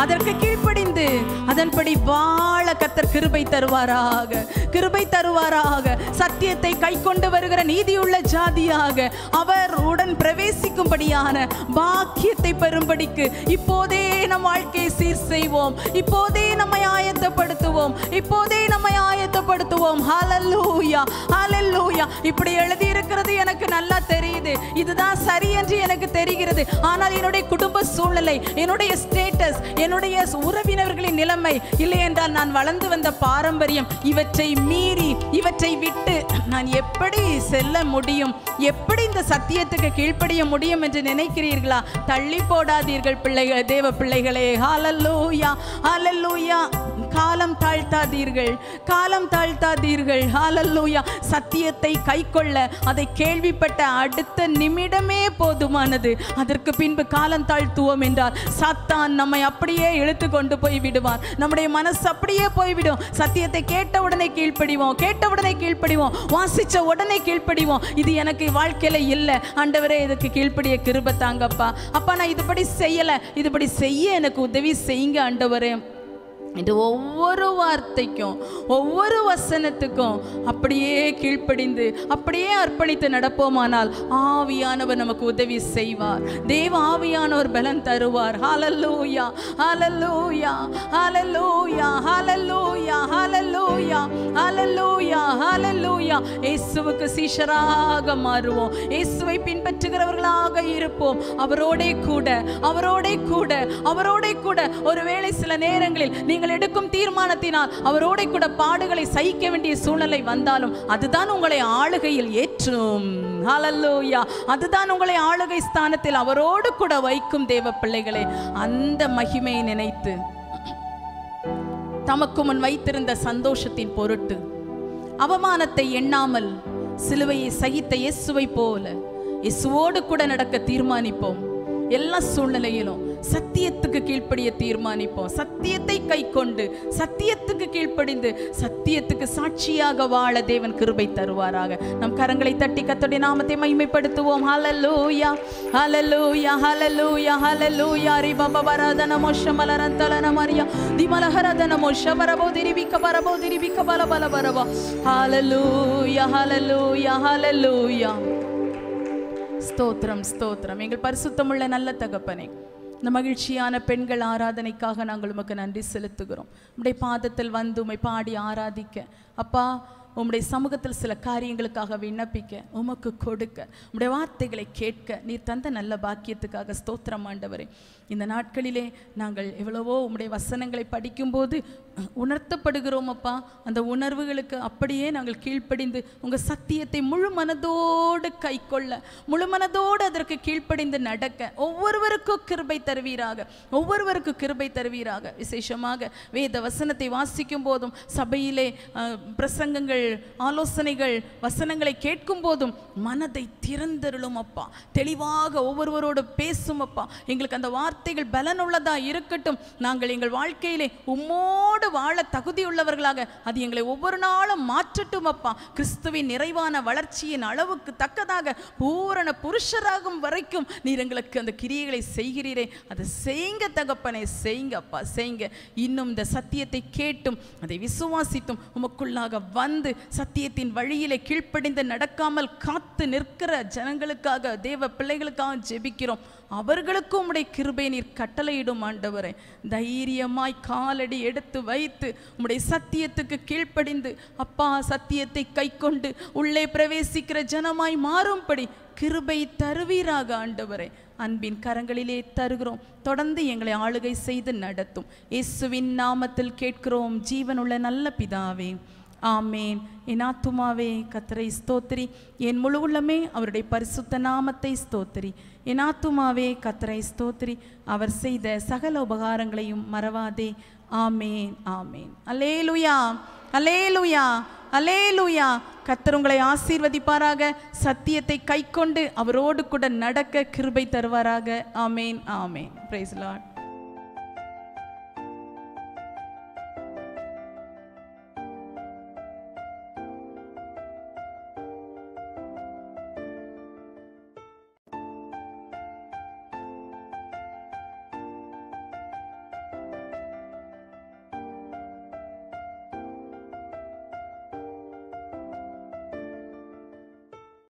S1: அதற்கு கீழ்ப்படிந்து அதன்படி வாழ கத்தர் கிருபை தருவாராக கிருபை தருவாராக சத்தியத்தை கை கொண்டு வருகிற நீதியுள்ள ஜாதியாக அவர் உடன் பிரவேசிக்கும்படியான பாக்கியத்தை பெறும்படிக்கு இப்போதே நம் வாழ்க்கையை சீர் செய்வோம் இப்போதே நம்மை ஆயத்தப்படுத்துவோம் இப்போதே நம்மை ஆயத்தப்படுத்துவோம் ஹலல்லூயா ஹலல்லூயா இப்படி எழுதி இருக்கிறது எனக்கு நல்லா தெரியும் இதுதான் சரி என்று எனக்கு தெரிகிறது ஆனால் என்னுடைய குடும்ப சூழ்நிலை என்னுடைய ஸ்டேட்டஸ் என்னுடைய உறவினர்களின் நிலைமை இல்லை என்றால் நான் வளர்ந்து வந்த பாரம்பரியம் இவற்றை மீறி இவற்றை விட்டு நான் எப்படி செல்ல முடியும் எப்படி இந்த சத்தியத்துக்கு கீழ்ப்படிய முடியும் என்று நினைக்கிறீர்களா தள்ளி போடாதீர்கள் பிள்ளைகள் தேவ பிள்ளைகளே ஹாலல்லூயா ஹாலல்லூயா காலம் தாழ்த்தாதீர்கள் காலம் தாழ்த்தாதீர்கள் ஹாலல்லூயா சத்தியத்தை கை கொள்ள அதை கேள்விப்பட்ட அடுத்த நிமிடமே போதுமானது அதற்கு பின்பு காலம் தாழ்த்துவோம் என்றால் சாத்தான் நம்மை அப்படியே இழுத்து கொண்டு போய் விடுவார் நம்முடைய மனசு அப்படியே போய்விடும் சத்தியத்தை கேட்ட உடனே கீழ்ப்படிவோம் கேட்ட உடனே கீழ்ப்படிவோம் வாசிச்ச உடனே கீழ்ப்படிவோம் இது எனக்கு வாழ்க்கையில இல்லை ஆண்டவரே இதுக்கு கீழ்ப்படிய கிருப தாங்கப்பா அப்பா நான் இதுபடி செய்யலை இதுபடி செய்ய எனக்கு உதவி செய்யுங்க ஆண்டவரே இது ஒவ்வொரு வார்த்தைக்கும் ஒவ்வொரு வசனத்துக்கும் அப்படியே கீழ்ப்படிந்து அப்படியே அர்ப்பணித்து நடப்போமானால் ஆவியானவர் நமக்கு உதவி செய்வார் தேவ ஆவியானவர் பலன் தருவார் hallelujah hallelujah hallelujah hallelujah hallelujah hallelujah hallelujah இயேசுவுக்கு சீஷராக மாறுவோம் இயேசுவை பின்பற்றுகிறவர்களாக இருப்போம் அவரோட கூட அவரோட கூட அவரோட கூட ஒருவேளை சில நேரங்களில் நீங்கள் நீங்கள் எடுக்கும் தீர்மானத்தினால் அவரோட கூட பாடுகளை சகிக்க வேண்டிய சூழ்நிலை வந்தாலும் அதுதான் உங்களை ஆளுகையில் ஏற்றும் அதுதான் உங்களை ஆளுகை ஸ்தானத்தில் அவரோடு கூட வைக்கும் தேவ பிள்ளைகளே அந்த மகிமையை நினைத்து தமக்கு முன் வைத்திருந்த சந்தோஷத்தின் பொருட்டு அவமானத்தை எண்ணாமல் சிலுவையை சகித்த இயேசுவை போல இயேசுவோடு கூட நடக்க தீர்மானிப்போம் எல்லா சூழ்நிலையிலும் சத்தியத்துக்கு கீழ்ப்படிய தீர்மானிப்போம் சத்தியத்தை கை கொண்டு சத்தியத்துக்கு கீழ்ப்படிந்து சத்தியத்துக்கு சாட்சியாக வாழ தேவன் கிருபை தருவாராக நம் கரங்களை தட்டி கத்தோடைய நாமத்தை மகிமைப்படுத்துவோம் ஹலலூயா ஹலலூயா ஹலலூயா ஹலலூயா ரிபப வரதன மோஷ மலரந்தலன மரியா திமலஹரதன மோஷ வரபோ திரிவிக்க வரபோ திரிவிக்க பல பல வரவா ஹலலூயா ஹலலூயா ஹலலூயா ஸ்தோத்திரம் ஸ்தோத்திரம் எங்கள் பரிசுத்தமுள்ள நல்ல தகப்பனை இந்த மகிழ்ச்சியான பெண்கள் ஆராதனைக்காக நாங்கள் உமக்கு நன்றி செலுத்துகிறோம் உம்முடைய பாதத்தில் வந்து உமை பாடி ஆராதிக்க அப்பா உம்முடைய சமூகத்தில் சில காரியங்களுக்காக விண்ணப்பிக்க உமக்கு கொடுக்க உம்முடைய வார்த்தைகளை கேட்க நீ தந்த நல்ல பாக்கியத்துக்காக ஸ்தோத்திரம் ஆண்டவரே இந்த நாட்களிலே நாங்கள் எவ்வளவோ உம்முடைய வசனங்களை படிக்கும்போது உணர்த்தப்படுகிறோம் அப்பா அந்த உணர்வுகளுக்கு அப்படியே நாங்கள் கீழ்ப்படிந்து உங்கள் சத்தியத்தை முழு மனதோடு கை கொள்ள முழு மனதோடு அதற்கு கீழ்ப்படிந்து நடக்க ஒவ்வொருவருக்கும் கிருபை தருவீராக ஒவ்வொருவருக்கும் கிருபை தருவீராக விசேஷமாக வேத வசனத்தை வாசிக்கும் போதும் சபையிலே பிரசங்கங்கள் ஆலோசனைகள் வசனங்களை கேட்கும் போதும் மனதை திறந்தருளும் அப்பா தெளிவாக ஒவ்வொருவரோடு பேசும் அப்பா எங்களுக்கு அந்த வார்த்தை வார்த்தைகள் பலனுள்ளதா இருக்கட்டும் நாங்கள் எங்கள் வாழ்க்கையிலே உம்மோடு வாழ தகுதியுள்ளவர்களாக அது எங்களை ஒவ்வொரு நாளும் மாற்றட்டும் அப்பா கிறிஸ்துவின் நிறைவான வளர்ச்சியின் அளவுக்கு தக்கதாக பூரண புருஷராகும் வரைக்கும் நீர் எங்களுக்கு அந்த கிரியைகளை செய்கிறீரே அதை செய்ங்க தகப்பனே செய்ங்க அப்பா செய்ங்க இன்னும் இந்த சத்தியத்தை கேட்டும் அதை விசுவாசித்தும் உமக்குள்ளாக வந்து சத்தியத்தின் வழியிலே கீழ்ப்படிந்து நடக்காமல் காத்து நிற்கிற ஜனங்களுக்காக தேவ பிள்ளைகளுக்காக ஜெபிக்கிறோம் அவர்களுக்கும் உம்முடைய கிருபை நீர் கட்டளையிடும் ஆண்டவரே தைரியமாய் காலடி எடுத்து வைத்து உம்முடைய சத்தியத்துக்கு கீழ்ப்படிந்து அப்பா சத்தியத்தை கை கொண்டு உள்ளே பிரவேசிக்கிற ஜனமாய் மாறும்படி கிருபை தருவீராக ஆண்டவரே அன்பின் கரங்களிலே தருகிறோம் தொடர்ந்து எங்களை ஆளுகை செய்து நடத்தும் இயேசுவின் நாமத்தில் கேட்கிறோம் ஜீவனுள்ள நல்ல பிதாவே ஆமேன் என் ஆத்துமாவே கத்தரை ஸ்தோத்திரி என் முழு உள்ளமே அவருடைய பரிசுத்த நாமத்தை ஸ்தோத்திரி என் ஆத்துமாவே கத்தரை ஸ்தோத்ரி அவர் செய்த சகல உபகாரங்களையும் மறவாதே ஆமேன் ஆமேன் அலே அலே லுயா அலே லுயா கத்தர் உங்களை ஆசீர்வதிப்பாராக சத்தியத்தை கை கொண்டு அவரோடு கூட நடக்க கிருபை தருவாராக ஆமேன் ஆமேன் பிரைஸ் லாட்